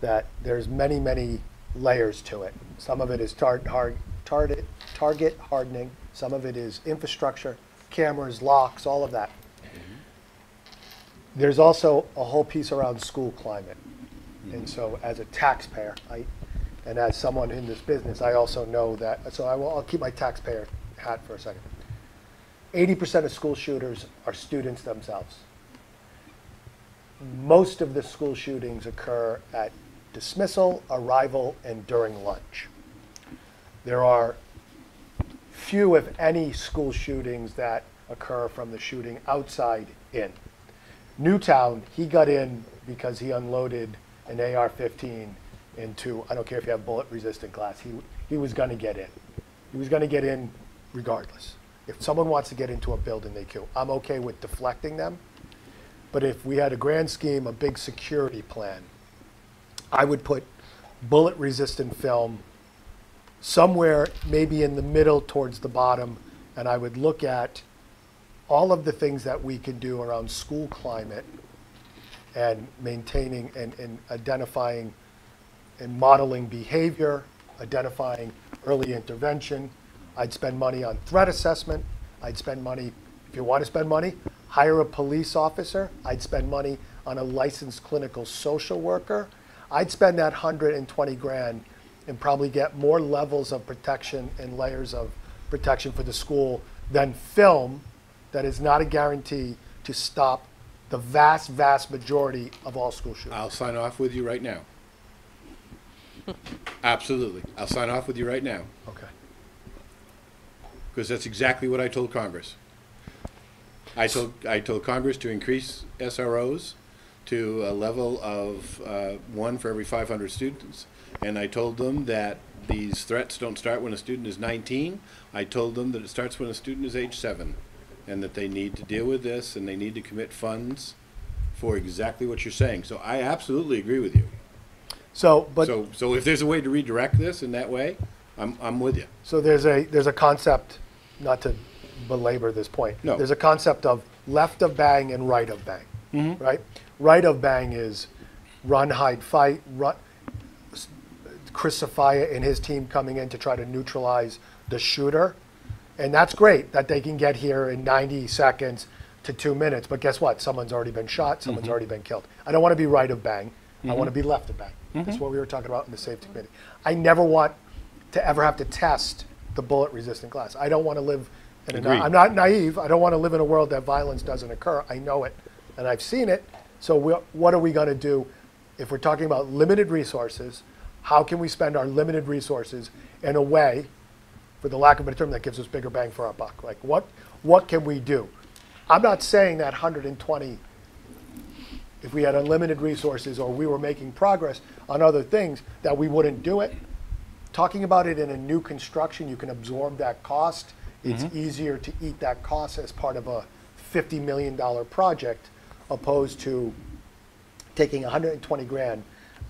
that there's many, many layers to it. Some of it is tar- hard, target, target hardening, some of it is infrastructure, cameras, locks, all of that. Mm-hmm. There's also a whole piece around school climate. Mm-hmm. And so as a taxpayer, I, and as someone in this business, I also know that, so I will, I'll keep my taxpayer hat for a second. Eighty percent of school shooters are students themselves. Most of the school shootings occur at dismissal, arrival, and during lunch. There are few, if any, school shootings that occur from the shooting outside in. Newtown, he got in because he unloaded an AR-15 into, I don't care if you have bullet-resistant glass, he, he was gonna get in. He was gonna get in regardless. If someone wants to get into a building, they kill. I'm okay with deflecting them, but if we had a grand scheme, a big security plan, I would put bullet-resistant film somewhere maybe in the middle towards the bottom, and I would look at all of the things that we can do around school climate and maintaining and, and identifying and modeling behavior, identifying early intervention. I'd spend money on threat assessment. I'd spend money, if you want to spend money, hire a police officer. I'd spend money on a licensed clinical social worker. I'd spend that 120 grand and probably get more levels of protection and layers of protection for the school than film that is not a guarantee to stop the vast, vast majority of all school shootings. I'll sign off with you right now. Absolutely. I'll sign off with you right now, Okay. because that's exactly what I told Congress. I told, I told Congress to increase SROs to a level of uh, one for every 500 students. And I told them that these threats don't start when a student is 19. I told them that it starts when a student is age seven, and that they need to deal with this, and they need to commit funds for exactly what you're saying. So I absolutely agree with you. So, but, So, so if there's a way to redirect this in that way, I'm, I'm with you. so there's a, there's a concept, not to belabor this point. No. There's a concept of left of bang and right of bang, right? Right of bang is run, hide, fight, run, Chris Soffayer and his team coming in to try to neutralize the shooter. And that's great that they can get here in 90 seconds to two minutes. But guess what? Someone's already been shot, someone's mm-hmm. already been killed. I don't want to be right of bang. I want to mm-hmm. be left of bang. That's mm-hmm. what we were talking about in the safety committee. I never want to ever have to test the bullet resistant glass. I don't want to live in a. I'm not naive. I don't want to live in a world that violence doesn't occur. I know it and I've seen it. So what are we going to do if we're talking about limited resources? How can we spend our limited resources in a way, for the lack of a better term, that gives us bigger bang for our buck? Like what, what can we do? I'm not saying that 120 if we had unlimited resources or we were making progress on other things, that we wouldn't do it. Talking about it in a new construction, you can absorb that cost. It's mm-hmm. easier to eat that cost as part of a $50 million project opposed to taking 120 grand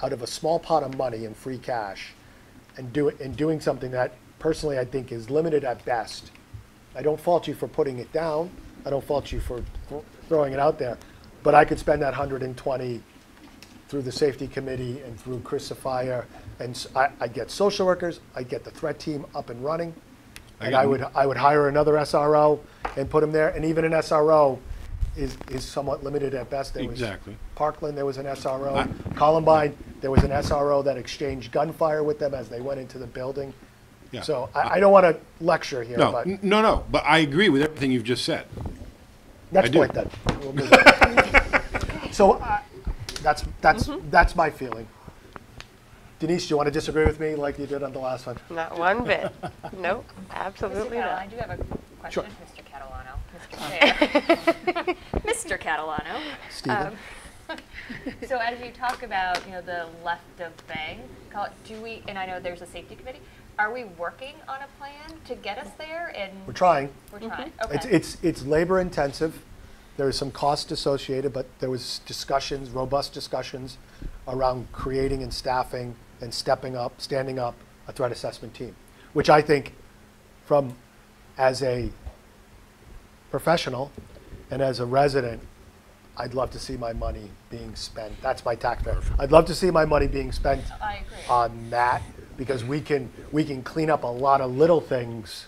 out of a small pot of money in free cash and do and doing something that personally I think is limited at best. I don't fault you for putting it down. I don't fault you for throwing it out there. But I could spend that 120 through the safety committee and through Chris Soffayer, and i'd get social workers, I'd get the threat team up and running. I And I would, I would hire another SRO and put them there, and even an SRO is, is somewhat limited at best. There was Exactly. Parkland, there was an SRO. I- Columbine, there was an SRO that exchanged gunfire with them as they went into the building. Yeah. So I, I don't want to lecture here, No, but n- no, no, but I agree with everything you've just said. next do. point then. We'll move on. So uh, that's, that's, that's my feeling. Denise, do you want to disagree with me like you did on the last one? Not one bit. Nope, Mr. absolutely Catalano, I not. do have a question, Sure. Mr. Catalano, Mr. Chair. Mr. Catalano. Stephen? Um, So as you talk about, you know, the left of bang, call it, do we, and I know there's a safety committee, are we working on a plan to get us there? And We're trying. We're trying. It's, Okay. it's, it's labor intensive. There is some cost associated, but there was discussions, robust discussions around creating and staffing and stepping up, standing up a threat assessment team, which I think from, as a professional and as a resident, I'd love to see my money being spent. That's my taxpayer. I'd love to see my money being spent on that because we can, we can clean up a lot of little things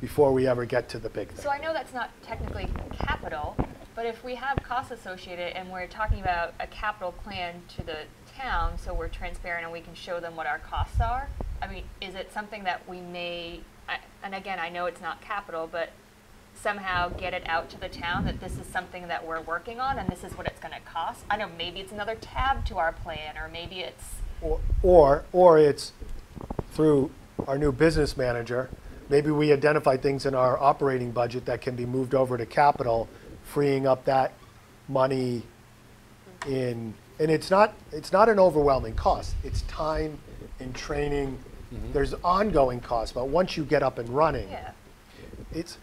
before we ever get to the big thing. So I know that's not technically capital, but if we have costs associated and we're talking about a capital plan to the town, so we're transparent and we can show them what our costs are, I mean, is it something that we may, I- and again, I know it's not capital, but somehow get it out to the town that this is something that we're working on and this is what it's gonna cost? I know, maybe it's another tab to our plan, or maybe it's, Or, or, or it's through our new business manager, maybe we identify things in our operating budget that can be moved over to capital, freeing up that money in, and it's not, it's not an overwhelming cost. It's time and training. Mm-hmm. There's ongoing costs, but once you get up and running, yeah. it's,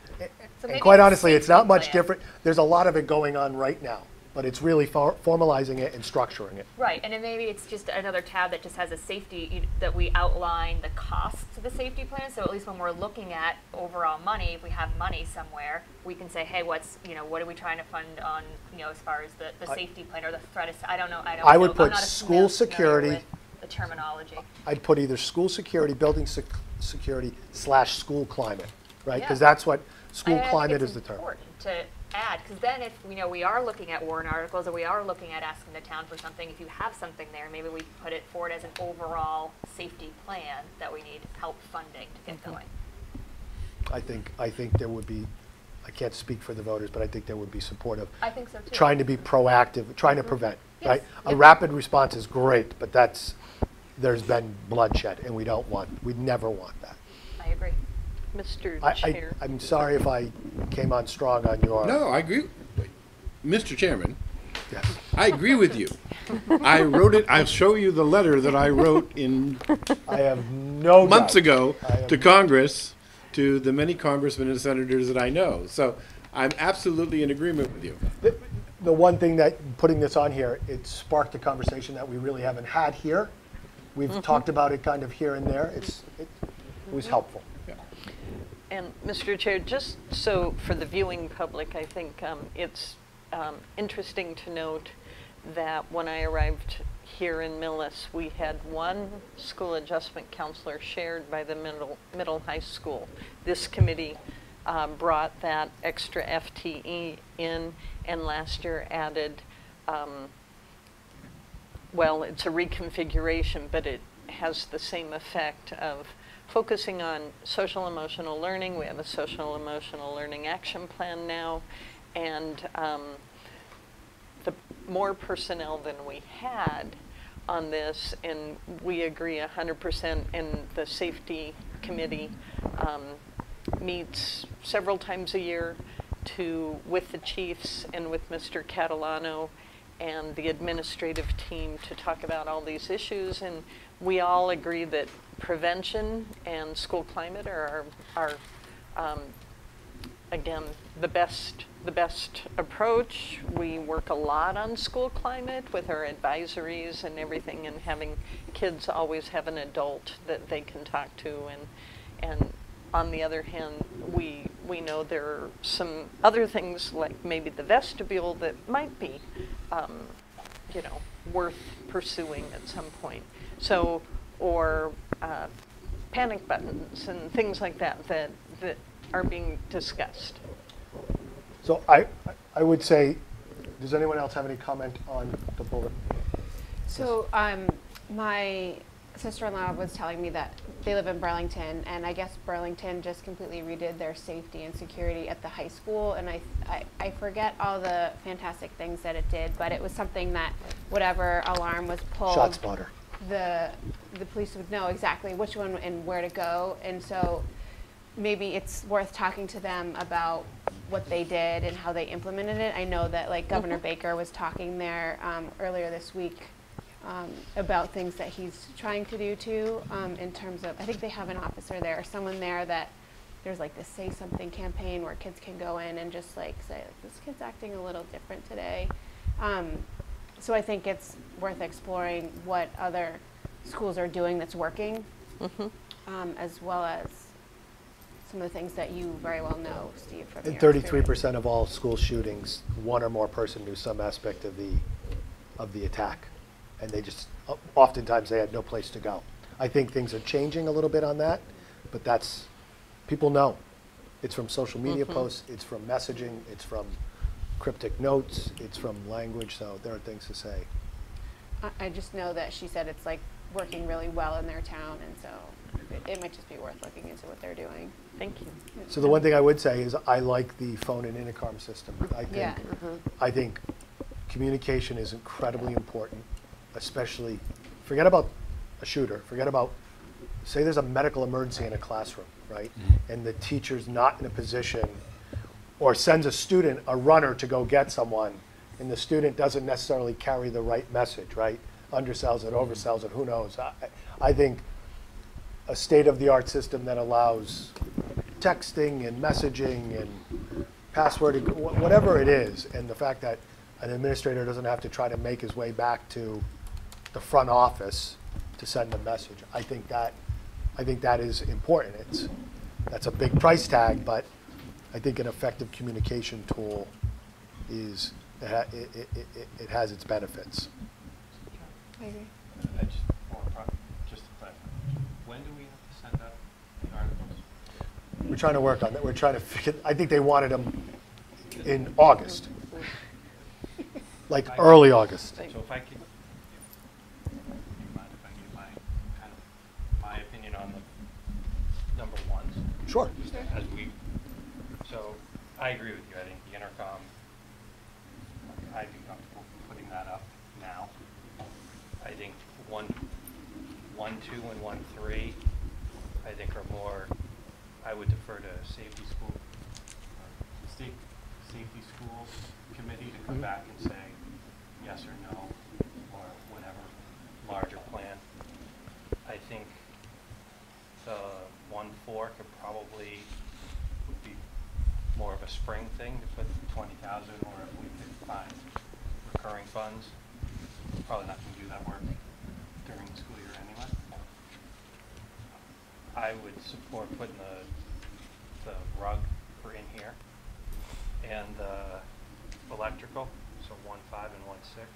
So and quite honestly, it's not much plan. different. There's a lot of it going on right now, but it's really for- formalizing it and structuring it. Right, and then maybe it's just another tab that just has a safety, you- that we outline the costs of the safety plan, so at least when we're looking at overall money, if we have money somewhere, we can say, hey, what's, you know, what are we trying to fund on, you know, as far as the, the I- safety plan or the threat, ass- I don't know, I don't I know. would I'm put school security- The terminology. I'd put either school security, building sec- security slash school climate, right? Because Yeah. that's what, school I climate is the term. important to add, because then if, you know, we are looking at warrant articles, or we are looking at asking the town for something, if you have something there, maybe we put it forward as an overall safety plan that we need help funding to get mm-hmm. going. I think, I think there would be, I can't speak for the voters, but I think there would be supportive. I think so too. trying to be proactive, trying to mm-hmm. prevent, right? Yes. A Yep. rapid response is great, but that's, there's been bloodshed, and we don't want, we never want that. I agree. Mr. I, I, Chair. I'm sorry if I came on strong on your. No, I agree. Mr. Chairman, Yes. I agree with you. I wrote it, I'll show you the letter that I wrote in I have no doubt. months ago to Congress, to the many congressmen and senators that I know. So I'm absolutely in agreement with you. The- The one thing that, putting this on here, it sparked a conversation that we really haven't had here. We've mm-hmm. talked about it kind of here and there. It's, it was helpful. And Mr. Chair, just so for the viewing public, I think um, it's um, interesting to note that when I arrived here in Millis, we had one school adjustment counselor shared by the middle, middle high school. This committee uh, brought that extra FTE in and last year added um, well, it's a reconfiguration, but it has the same effect of focusing on social emotional learning. We have a social emotional learning action plan now, and um, the more personnel than we had on this, and we agree 100%, and the safety committee um, meets several times a year to, with the chiefs and with Mr. Catalano and the administrative team to talk about all these issues. And we all agree that prevention and school climate are, are, um, again, the best, the best approach. We work a lot on school climate with our advisories and everything, and having kids always have an adult that they can talk to. And, and on the other hand, we, we know there are some other things like maybe the vestibule that might be, um, you know, worth pursuing at some point. So, or uh, panic buttons and things like that that, that are being discussed. So I, I would say, does anyone else have any comment on the bullet? So, um, my sister-in-law was telling me that they live in Burlington, and I guess Burlington just completely redid their safety and security at the high school, and I, I, I forget all the fantastic things that it did, but it was something that whatever alarm was pulled, ShotSpotter. The the police would know exactly which one and where to go, and so maybe it's worth talking to them about what they did and how they implemented it. I know that like Governor Baker was talking there um, earlier this week um, about things that he's trying to do too, um, in terms of, I think they have an officer there, or someone there that, there's like this say something campaign where kids can go in and just like say, this kid's acting a little different today. So I think it's worth exploring what other schools are doing that's working, mm-hmm. um, as well as some of the things that you very well know, Steve, from And 33% of all school shootings, one or more person knew some aspect of the, of the attack. And they just, uh, oftentimes they had no place to go. I think things are changing a little bit on that, but that's, people know. It's from social media mm-hmm. posts, it's from messaging, it's from cryptic notes, it's from language, so there are things to say. I, I just know that she said it's like working really well in their town, and so it, it might just be worth looking into what they're doing. Thank you. So the one thing I would say is I like the phone and intercom system. I Yeah. think, I think communication is incredibly important, especially, forget about a shooter, forget about, say there's a medical emergency in a classroom, right? Mm-hmm. And the teacher's not in a position, or sends a student, a runner to go get someone, and the student doesn't necessarily carry the right message, right? Undersells it, mm-hmm. oversells it, who knows? I, I think a state-of-the-art system that allows texting and messaging and password, whatever it is, and the fact that an administrator doesn't have to try to make his way back to the front office to send a message. I think that, I think that is important. It's, that's a big price tag, but I think an effective communication tool is, it, ha- it, it, it- it has its benefits. I agree. I just, more pro- just to clarify, when do we have to send out the articles? We're trying to work on that. We're trying to figure, I think they wanted them in August. Like early August. So if I could, if, you mind if I give my, kind of, my opinion on the number ones? Sure. As we, so I agree with you, I think the intercom, I'd be comfortable putting that up now. I think one, one, two, and one, three, I think are more, I would defer to safety school, or state, safety schools committee to come Mhm. back and say yes or no, or whatever, larger plan. I think the one four could probably be more of a spring thing to put twenty thousand, or if we could find recurring funds. Probably not gonna do that work during the school year anyway. I would support putting the, the rug for in here and the electrical, so one five and one six.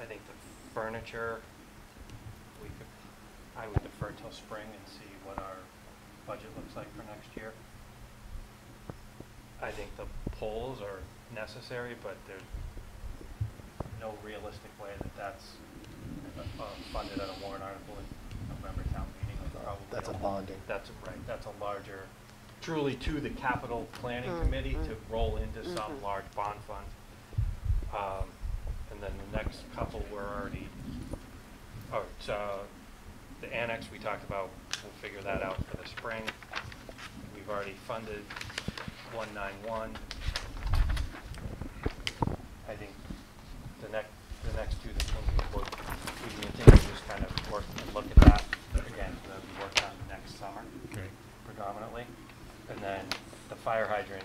I think the furniture, we could, I would defer till spring and see what our budget looks like for next year. I think the polls are necessary, but there's no realistic way that that's uh, funded at a warrant article in November town meeting. It's probably That's a bonding. That's, a- right, that's a larger, truly to the capital planning Mm, committee to mm. roll into some large bond fund. Um, and then the next couple were already, oh, so the annex we talked about, we'll figure that out for the spring. We've already funded one nine one. I think the next, the next two, that when we work, we can continue to just kind of work and look at that, again, that we work on next summer predominantly. And then the fire hydrant,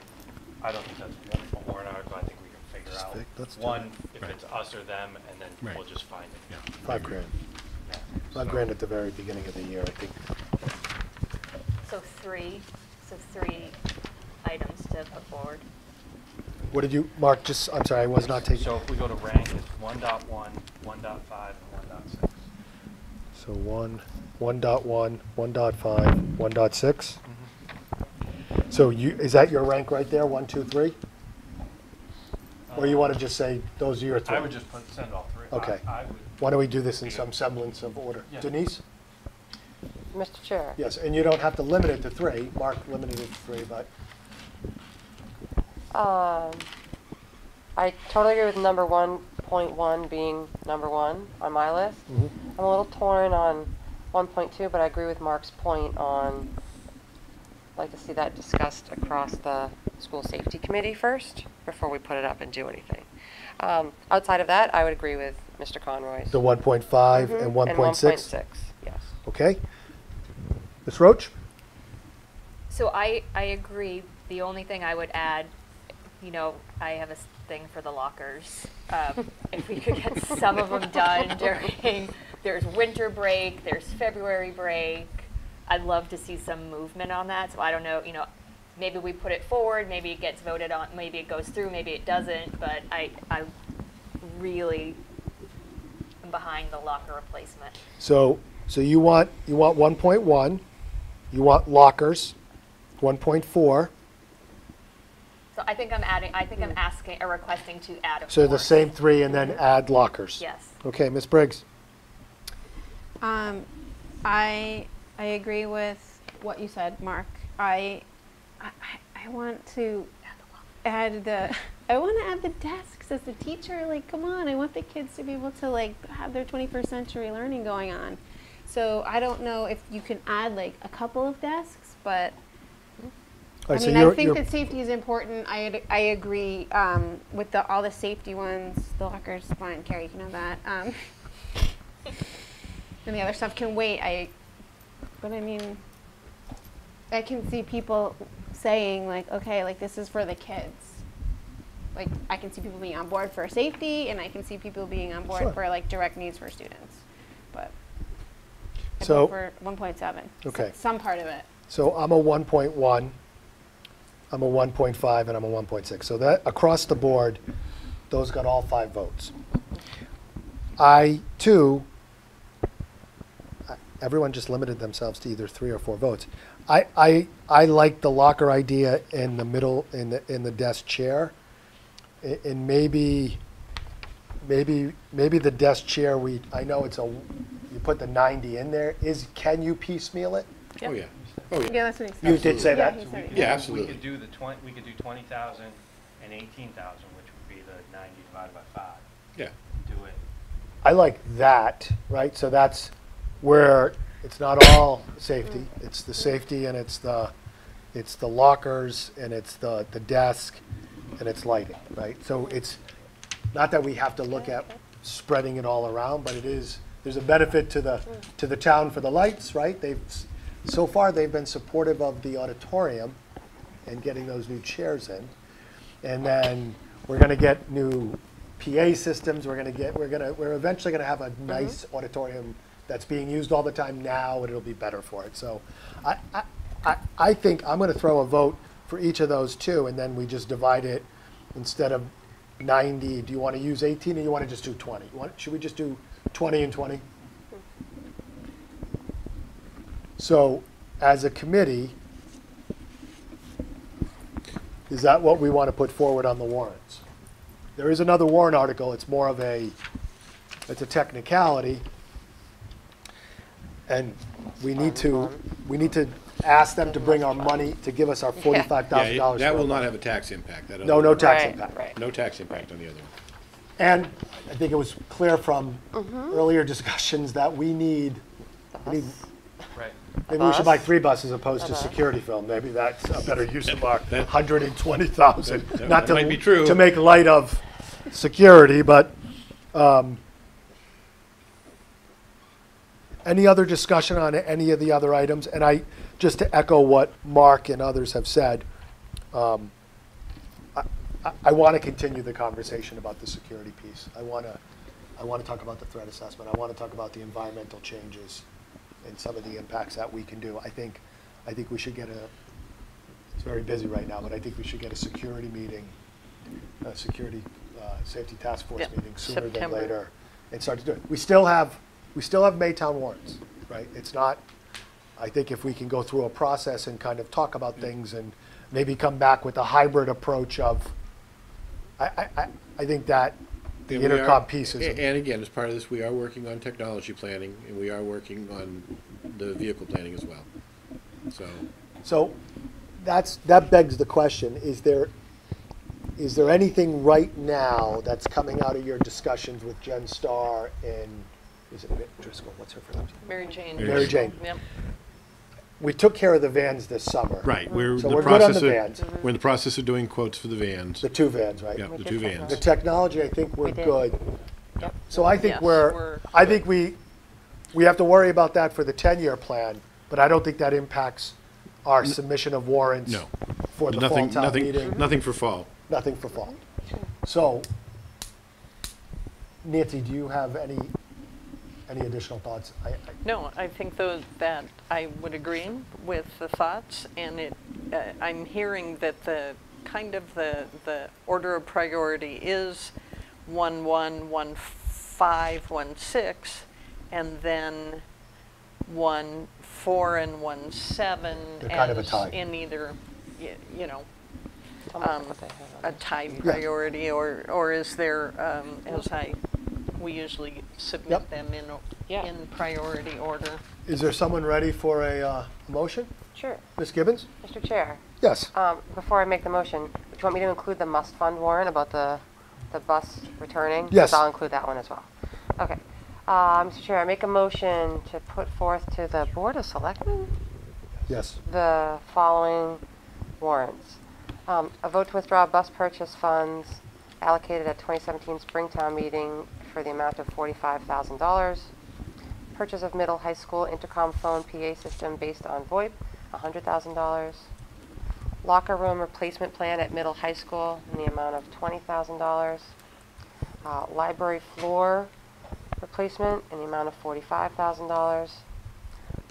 I don't think that's a warrant article, I think we can figure Just out, fi- let's one, it. if it's us or them, and then Right. we'll just find it. Five grand. Yeah. Five So- grand at the very beginning of the year, I think. So three, so three items to put forward. What did you, Mark, just, I'm sorry, I was not taking. So if we go to rank, it's one dot one, one dot five, and 1.6. So one, one dot one, one dot five, one dot six? Mm-hmm. So you, is that your rank right there, one, two, three? Or you uh, want to just say, those are your three? I would just put, send all three. I- Okay. I would. Why don't we do this in some semblance of order? Yeah. Denise? Mr. Chair? Yes, and you don't have to limit it to three. Mark limited it to three, but Um, I totally agree with number one point one being number one on my list. Mhm. I'm a little torn on one point two, but I agree with Mark's point on, I'd like to see that discussed across the school safety committee first, before we put it up and do anything. Um, outside of that, I would agree with, Mr. Conroy's. The 1.5 Mhm, and 1.6? 1.6, yes. Okay. Ms. Roach? So I, I agree. The only thing I would add, you know, I have a thing for the lockers. Um, if we could get some of them done during, there's winter break, there's February break. I'd love to see some movement on that. So I don't know, you know, maybe we put it forward, maybe it gets voted on, maybe it goes through, maybe it doesn't. But I, I really am behind the locker replacement. So, so you want, you want 1.1, you want lockers, 1.4, So I think I'm adding, I think I'm asking, or requesting to add a so the fourth. same three and then add lockers? Yes. Okay, Ms. Briggs? Um, I I agree with what you said, Mark. I I, I- I want to add the I want to add the desks as a teacher. Like, come on! I want the kids to be able to like have their 21st century learning going on. So I don't know if you can add like a couple of desks, but All I right, so mean, I think that safety is important. I, I agree um, with the, all the safety ones. The lockers, fine, Carrie, you know that. Um, and the other stuff can wait. I, but I mean, I can see people saying like, okay, like this is for the kids. Like I can see people being on board for safety, and I can see people being on board Sure. for like direct needs for students. But I So- for 1.7. Okay. Some part of it. So I'm a 1.1, I'm a 1.5, and I'm a 1.6. So that, across the board, those got all five votes. I, too, everyone just limited themselves to either three or four votes. I, I, I like the locker idea in the middle, in the, in the desk chair. A- And maybe, maybe, maybe the desk chair, we, I know it's a, you put the 90 in there, is, can you piecemeal it? Oh, yeah. Oh, yeah. Yeah, that's what he said. You did say Yeah, that? he said it. Yeah, We could do the twenty, we could do twenty thousand and eighteen thousand, which would be the ninety divided by five. Yeah. Do it. I like that, right? So that's where it's not all safety. Mm. It's the safety and it's the, it's the lockers and it's the, the desk and it's lighting, right? So it's, not that we have to look at spreading it all around, but it is, there's a benefit to the, mm. to the town for the lights, right? They've, s- so far, they've been supportive of the auditorium and getting those new chairs in. And then we're gonna get new PA systems, we're gonna get, we're gonna, we're eventually gonna have a mm-hmm. nice auditorium that's being used all the time now, and it'll be better for it. So I, I, I, I think I'm gonna throw a vote for each of those two, and then we just divide it, instead of ninety, do you wanna use eighteen, or you wanna just do twenty? You want, should we just do twenty and twenty? So, as a committee, is that what we want to put forward on the warrants? There is another warrant article, it's more of a, it's a technicality. And we need to, we need to ask them to bring our money, to give us our forty-five Yeah, thousand it- dollars. that will not have a tax impact. that No, other no one. tax Right, impact. right. No tax impact on the other one. And I think it was clear from mm-hmm. earlier discussions that we need, we need, Right. Maybe we should buy three buses opposed to security film. Maybe that's a better use of our hundred and twenty thousand. That- that Not to, might be true. to make light of security, but, um, any other discussion on any of the other items? And I, just to echo what Mark and others have said, um, I, I- I want to continue the conversation about the security piece. I want to, I want to talk about the threat assessment. I want to talk about the environmental changes and some of the impacts that we can do. I think, I think we should get a, it's very busy right now, but I think we should get a security meeting, a security, uh, safety task force Yep, meeting sooner than September. later and start to do it. We still have, we still have Maytown warrants, right? It's not, I think if we can go through a process and kind of talk about things and maybe come back with a hybrid approach of, I, I, I, I think that the And we are- intercom piece is. And again, as part of this, we are working on technology planning, and we are working on the vehicle planning as well. So, So that's, that begs the question, is there, is there anything right now that's coming out of your discussions with Jen Starr and, is it Driscoll, what's her first name? Mary Jane. Mary Jane. Yep. We took care of the vans this summer. right, we're So the we're good on process the of, vans. we're in the process of doing quotes for the vans. The two vans, right? Yeah, the two vans. The technology, I think we're We did. good. Yep. So I think Yes, we're, we're I think we, we have to worry about that for the 10-year plan, but I don't think that impacts our submission of warrants No. for the fall Nothing, town nothing, meeting. nothing for fall. Nothing for fall. So, Nancy, do you have any, any additional thoughts? I- I- No, I think those, that I would agree with the thoughts, and it, uh, I'm hearing that the, kind of the, the order of priority is one, one, one, five, one, six, and then one, four, and one, seven. They're kind of a as tie. In either, y- you know, I'll look at um, what they have on a there. tied Yeah. priority, or, or is there, um, as I, we usually submit Yep. them in, o- Yeah. in priority order. Is there someone ready for a uh, motion? Sure. Ms. Gibbons? Mr. Chair, Yes. um, before I make the motion, do you want me to include the must fund warrant about the, the bus returning? 'Cause Yes. I'll include that one as well. Okay. Uh, Mr. Chair, I make a motion to put forth to the Board of Selectmen Yes. the following warrants. Um, A vote to withdraw bus purchase funds allocated at 2017 Springtown meeting for the amount of $45,000. Purchase of middle high school intercom phone PA system based on VoIP, $100,000. Locker room replacement plan at middle high school in the amount of $20,000. Uh, Library floor replacement in the amount of $45,000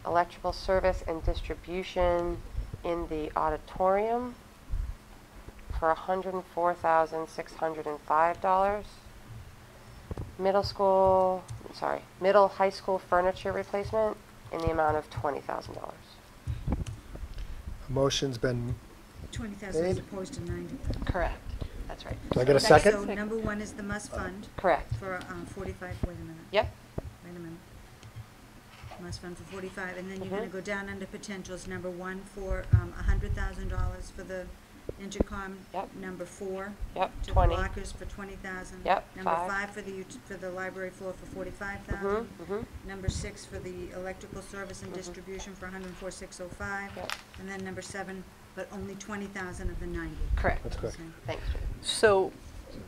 electrical service and distribution in the auditorium for $104,605. Middle school, sorry, middle high school furniture replacement in the amount of $20,000. A Motion's been, Twenty thousand as Made. opposed to ninety. Correct. That's right. do I get a So second? number one is the must fund Correct. for, um, forty-five, wait a minute. Yep. Wait a minute. Must fund for forty-five, and then you're gonna Mhm. go down under potentials, number one for, um, a hundred thousand dollars for the intercom. Yep. Number four. Yep, To the 20. lockers for twenty thousand. Yep, Number five. five for the, ut- for the library floor for forty-five thousand. Mm-hmm, mm-hmm. Number six for the electrical service and distribution for hundred and four, six oh five. Yep. And then number seven, but only twenty thousand of the ninety. Correct. That's correct. So- Thanks, So,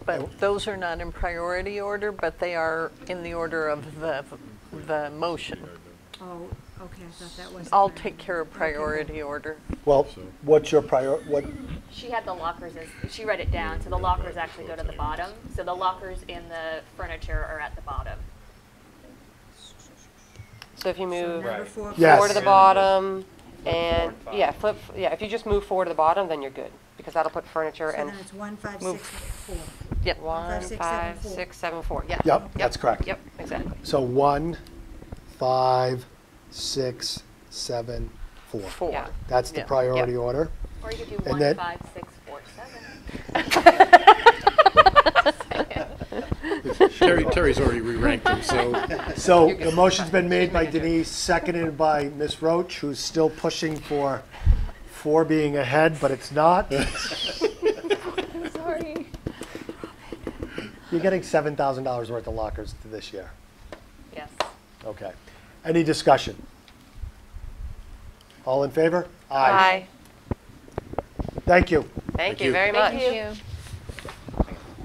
but those are not in priority order, but they are in the order of the, the motion. Oh, okay, I thought that was. I'll the- take care of okay. priority order. Well, what's your prior, what, She had the lockers as, she read it down, so the lockers actually go to the bottom. So the lockers and the furniture are at the bottom. So if you move number four. Yes. four to the bottom, and, yeah, flip, yeah, if you just move four to the bottom, then you're good, because that'll put furniture So and then it's one, five, Move. six, four. Yep. one, five, six, seven, five, four. six, seven, four, yeah. Yep, that's correct. Yep, exactly. so one, five, six, seven, four. Four. Yeah. That's the Yeah. priority order. Or you could do And one, then- five, six, four, seven. Terry, Terry's already re-ranked them, so So the motion's been made by Denise, seconded by Ms. Roach, who's still pushing for four being ahead, but it's not. Sorry. You're getting seven thousand dollars worth of lockers this year. Yes. Okay. Any discussion? All in favor? Aye. Thank you. Thank you you. very much. Thank you.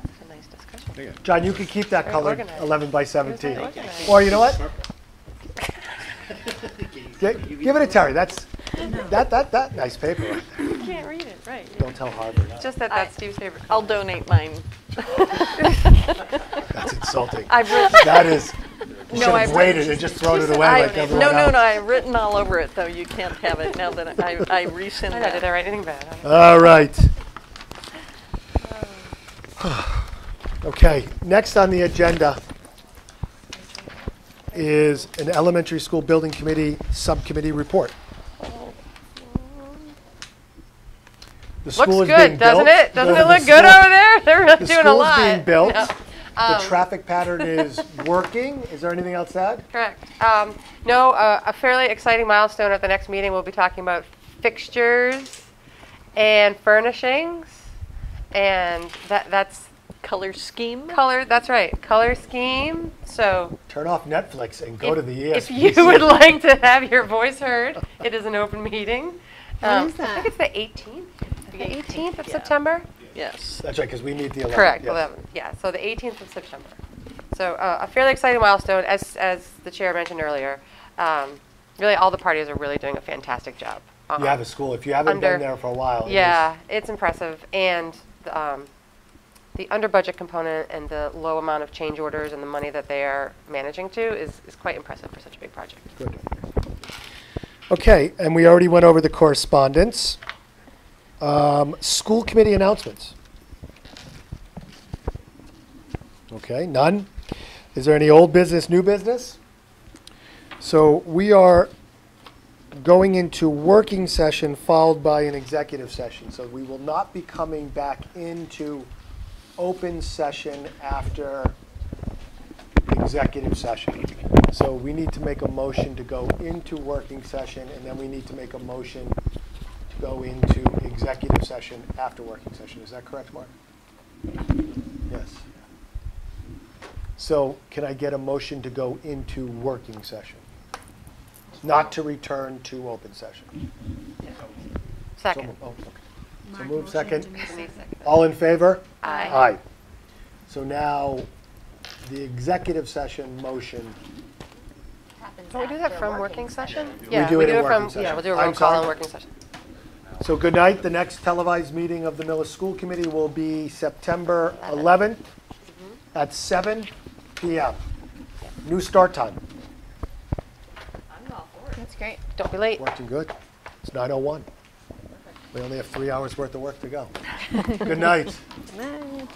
It's a nice discussion. John, you can keep that Very colored organized. eleven by seventeen. Organized. Or you know what? Gi- Give it to Terry, that's, that, that, that, nice paper. right. You can't read it, right. Don't tell Harvard, Just that that's Steve's favorite. I'll donate mine. that's insulting. I've written, That is, you No, have I've waited and just thrown it away I, like everyone no, no, no. I've written all over it, though. You can't have it now that I, I rescind I know, did I write anything bad? All right. Okay, next on the agenda is an elementary school building committee subcommittee report. The school Looks is being good, doesn't built. it? Doesn't The- it look good over there? They're really The doing a school's lot. being built. Yeah. The Um, traffic pattern is working. Is there anything else to add? Correct. Um, no, uh, a fairly exciting milestone at the next meeting. We'll be talking about fixtures and furnishings, and that that's Color scheme? color. That's right, color scheme. So Turn off Netflix and go if, to the E if you would like to have your voice heard, it is an open meeting. Um, is I that? think it's the 18th. The 18th of yeah. September. Yes. That's right, because we meet the 11th. Correct. yes. 11. Yeah. So the 18th of September. So uh, a fairly exciting milestone, as, as the chair mentioned earlier. Um, really, all the parties are really doing a fantastic job. You Um, have a school, if you haven't been there for a while. it Yeah, it's impressive, and um, the under budget component and the low amount of change orders and the money that they are managing to is, is quite impressive for such a big project. Good. Okay, and we already went over the correspondence. Um, School committee announcements. Okay, none. Is there any old business, new business? So we are going into working session followed by an executive session. So we will not be coming back into open session after executive session. So we need to make a motion to go into working session, and then we need to make a motion go into executive session after working session. Is that correct, Mark? Yes. So can I get a motion to go into working session? Not to return to open session? So Second. move- oh, okay. Mark move motioned second. to me second. All in favor? Aye. Aye. So now, the executive session motion, Can we do that from working session? Yeah, we Yeah, do it in from- working Yeah, session. we'll do a I'm roll call sorry. in working session. So good night. The next televised meeting of the Millis School Committee will be September 11th at 7 PM. New start time. I'm all for it. That's great. Don't be late. Working good. It's 9:01. We only have three hours worth of work to go. Good night. Nice.